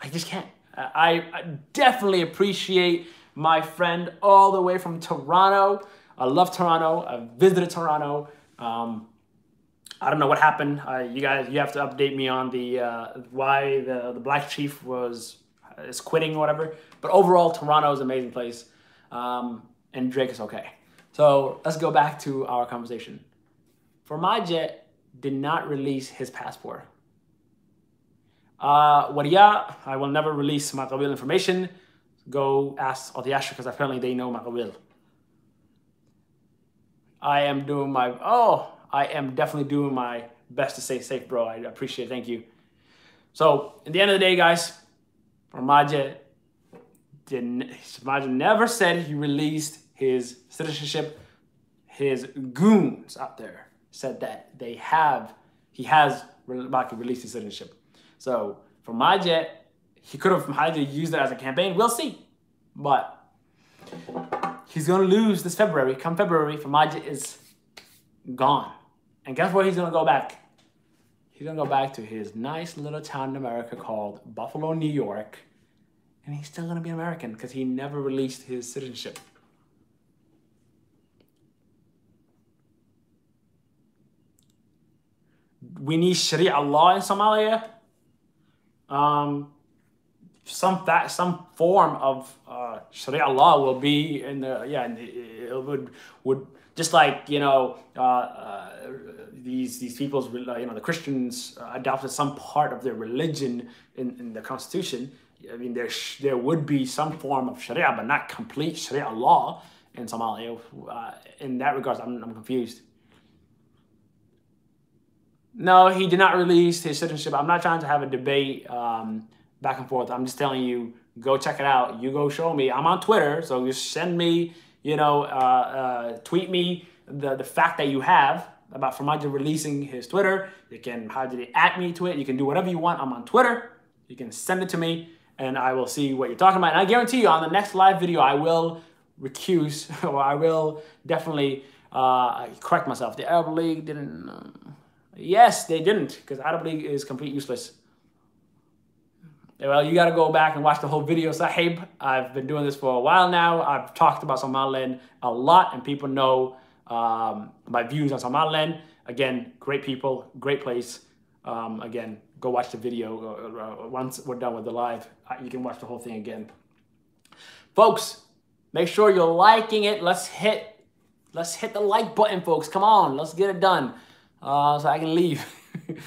I just can't. I, I definitely appreciate my friend all the way from Toronto. I love Toronto. I've visited Toronto. Um, I don't know what happened. Uh, you guys, you have to update me on the uh, why the the Black Chief was is quitting or whatever. But overall, Toronto is an amazing place, um, and Drake is okay. So let's go back to our conversation. Farmajo did not release his passport. Uh, yeah, I will never release my Qabil information. Go ask Otiasha because apparently they know my Qabil. I am doing my, oh, I am definitely doing my best to stay safe, bro. I appreciate it. Thank you. So, at the end of the day, guys, Farmajo didn't, Farmajo never said he released his citizenship. His goons out there said that they have, he has released his citizenship. So for my jet, he could have Farmajo used it as a campaign. We'll see. But he's going to lose this February. Come February, Farmajo is gone. And guess where he's to go back? He's to go back to his nice little town in America called Buffalo, New York. And he's still to be American because he never released his citizenship. We need Sharia law in Somalia um, some that some form of uh, Sharia law will be in the yeah it would would just like you know uh, uh, these these people's you know the Christians adopted some part of their religion in, in the constitution. I mean there there would be some form of Sharia, but not complete Sharia law in Somalia. Uh, in that regard, I'm, I'm confused. No, he did not release his citizenship. I'm not trying to have a debate um, back and forth. I'm just telling you, go check it out. You go show me. I'm on Twitter, so just send me, you know, uh, uh, tweet me the, the fact that you have about Farmajo releasing his Twitter. You can it at me to it. You can do whatever you want. I'm on Twitter. You can send it to me, and I will see what you're talking about. And I guarantee you, on the next live video, I will recuse or I will definitely uh, correct myself. The Arab League didn't. Uh, Yes, they didn't, because Arab League is complete useless. Well, you got to go back and watch the whole video, Sahib. I've been doing this for a while now. I've talked about Somaliland a lot, and people know um, my views on Somaliland. Again, great people, great place. Um, again, go watch the video. Uh, uh, once we're done with the live, uh, you can watch the whole thing again. Folks, make sure you're liking it. Let's hit, let's hit the like button, folks. Come on, let's get it done uh, so I can leave.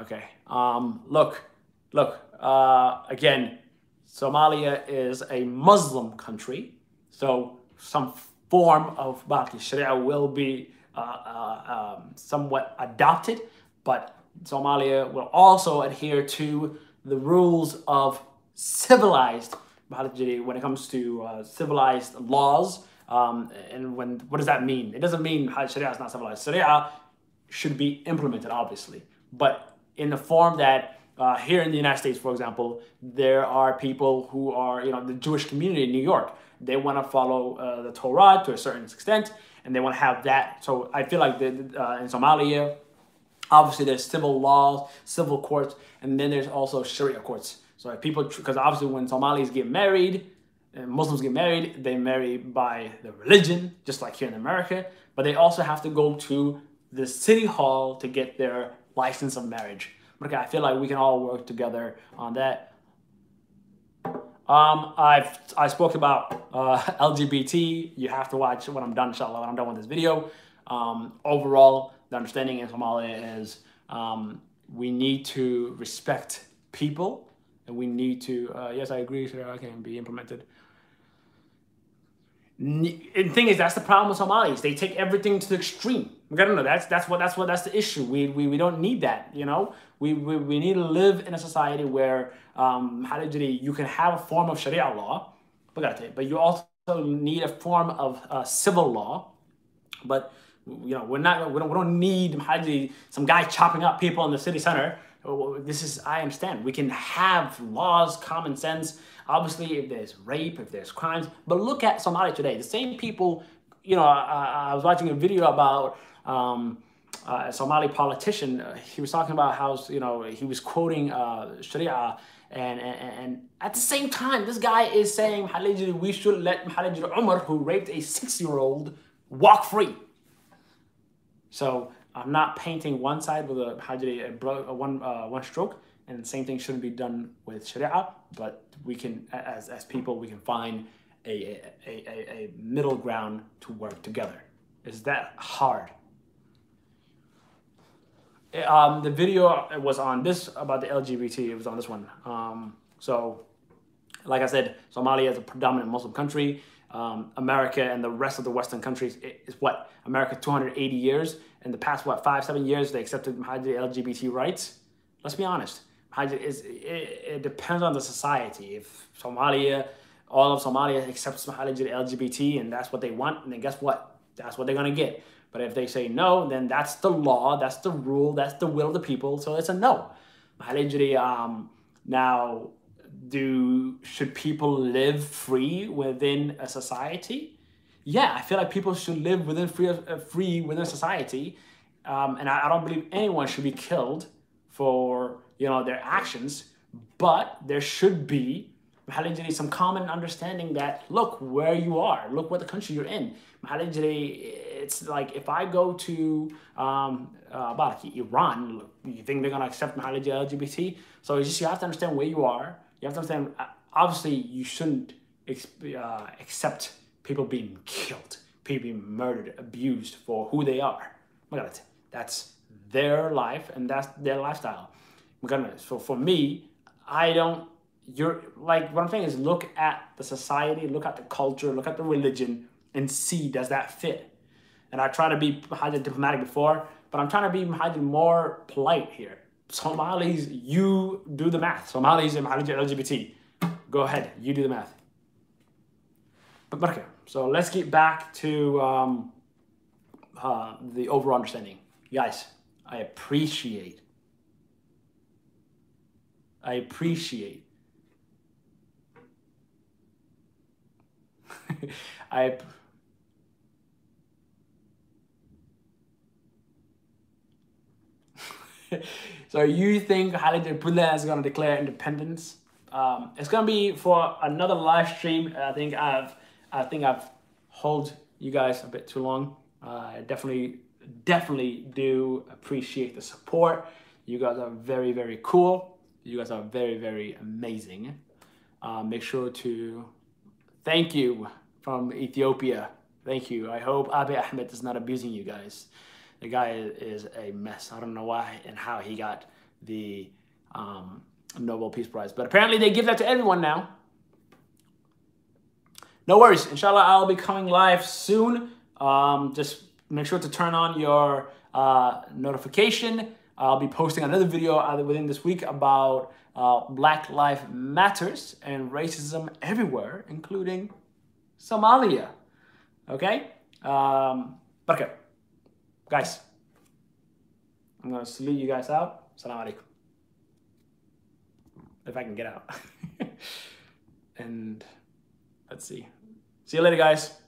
okay. Um, look, look. Uh, again, Somalia is a Muslim country, so some form of Baki Sharia will be uh, uh, um, somewhat adopted, but Somalia will also adhere to the rules of civilized when it comes to uh, civilized laws um, and when what does that mean? It doesn't mean Sharia is not civilized. Sharia should be implemented, obviously, but in the form that uh, here in the United States, for example, there are people who are, you know, the Jewish community in New York. They want to follow uh, the Torah to a certain extent, and they want to have that. So I feel like the, uh, in Somalia, obviously there's civil laws, civil courts, and then there's also Sharia courts. So people, because obviously when Somalis get married, and Muslims get married, they marry by the religion, just like here in America, but they also have to go to the city hall to get their license of marriage. Okay, I feel like we can all work together on that. Um, I've I spoke about uh, LGBT. You have to watch when I'm done, inshallah, when I'm done with this video. Um, overall, the understanding in Somalia is um, we need to respect people and we need to, uh, yes, I agree, Sharia can be implemented. and the thing is, that's the problem with Somalis. They take everything to the extreme. We gotta know that's that's what that's what that's the issue. We we, we don't need that. You know, we, we we need to live in a society where um you can have a form of Sharia law, but you also need a form of uh, civil law. But you know, we're not we don't, we don't need some guy chopping up people in the city center. This is I understand. We can have laws, common sense Obviously, if there's rape, if there's crimes, but look at Somalia today. The same people, you know, I, I was watching a video about um, uh, a Somali politician. Uh, he was talking about how, you know, he was quoting uh, Sharia. And, and, and, at the same time, this guy is saying, we should let Mohammed Umar, who raped a six-year-old, walk free. So I'm not painting one side with a, a, one, uh, one stroke and the same thing shouldn't be done with Sharia, but we can, as, as people, we can find a, a, a, a middle ground to work together. Is that hard? Um, the video was on this about the LGBT. It was on this one. Um, so, like I said, Somalia is a predominant Muslim country. Um, America and the rest of the Western countries is what America 280 years. In the past, what five, seven years, they accepted LGBT rights. Let's be honest it, it depends on the society. If Somalia, all of Somalia accepts LGBT and that's what they want, and then guess what? That's what they're gonna get. But if they say no, then that's the law, that's the rule, that's the will of the people. So it's a no. Um, now, do should people live free within a society? Yeah, I feel like people should live within free, uh, free within society, um, and I, I don't believe anyone should be killed for you know, their actions, but there should be some common understanding that look where you are, look what the country you're in. It's like if I go to um, uh, Iran, you think they're gonna accept LGBT? So it's just you have to understand where you are. You have to understand. Uh, obviously, you shouldn't uh, accept people being killed, people being murdered, abused for who they are. That's their life and that's their lifestyle. So for me, I don't, you're like, what I'm saying is look at the society, look at the culture, look at the religion, and see does that fit. And I try to be highly diplomatic before, but I'm trying to be highly more polite here. Somalis, you do the math. Somalis and LGBT. Go ahead, you do the math. But okay, so let's get back to um, uh, the overall understanding. Guys, I appreciate I appreciate. I so you think Khalid Pulla is going to declare independence? Um, it's going to be for another live stream. I think I've I think I've hold you guys a bit too long. Uh, I definitely definitely do appreciate the support. You guys are very very cool. You guys are very, very amazing. Uh, make sure to thank you from Ethiopia. Thank you. I hope Abiy Ahmed is not abusing you guys. The guy is a mess. I don't know why and how he got the um, Nobel Peace Prize, but apparently they give that to everyone now. No worries. Inshallah, I'll be coming live soon. Um, just make sure to turn on your uh, notification I'll be posting another video within this week about uh, Black Lives Matters and racism everywhere, including Somalia. Okay? Um, but. Guys, I'm going to salute you guys out. Salam alaikum. If I can get out. and let's see. See you later, guys.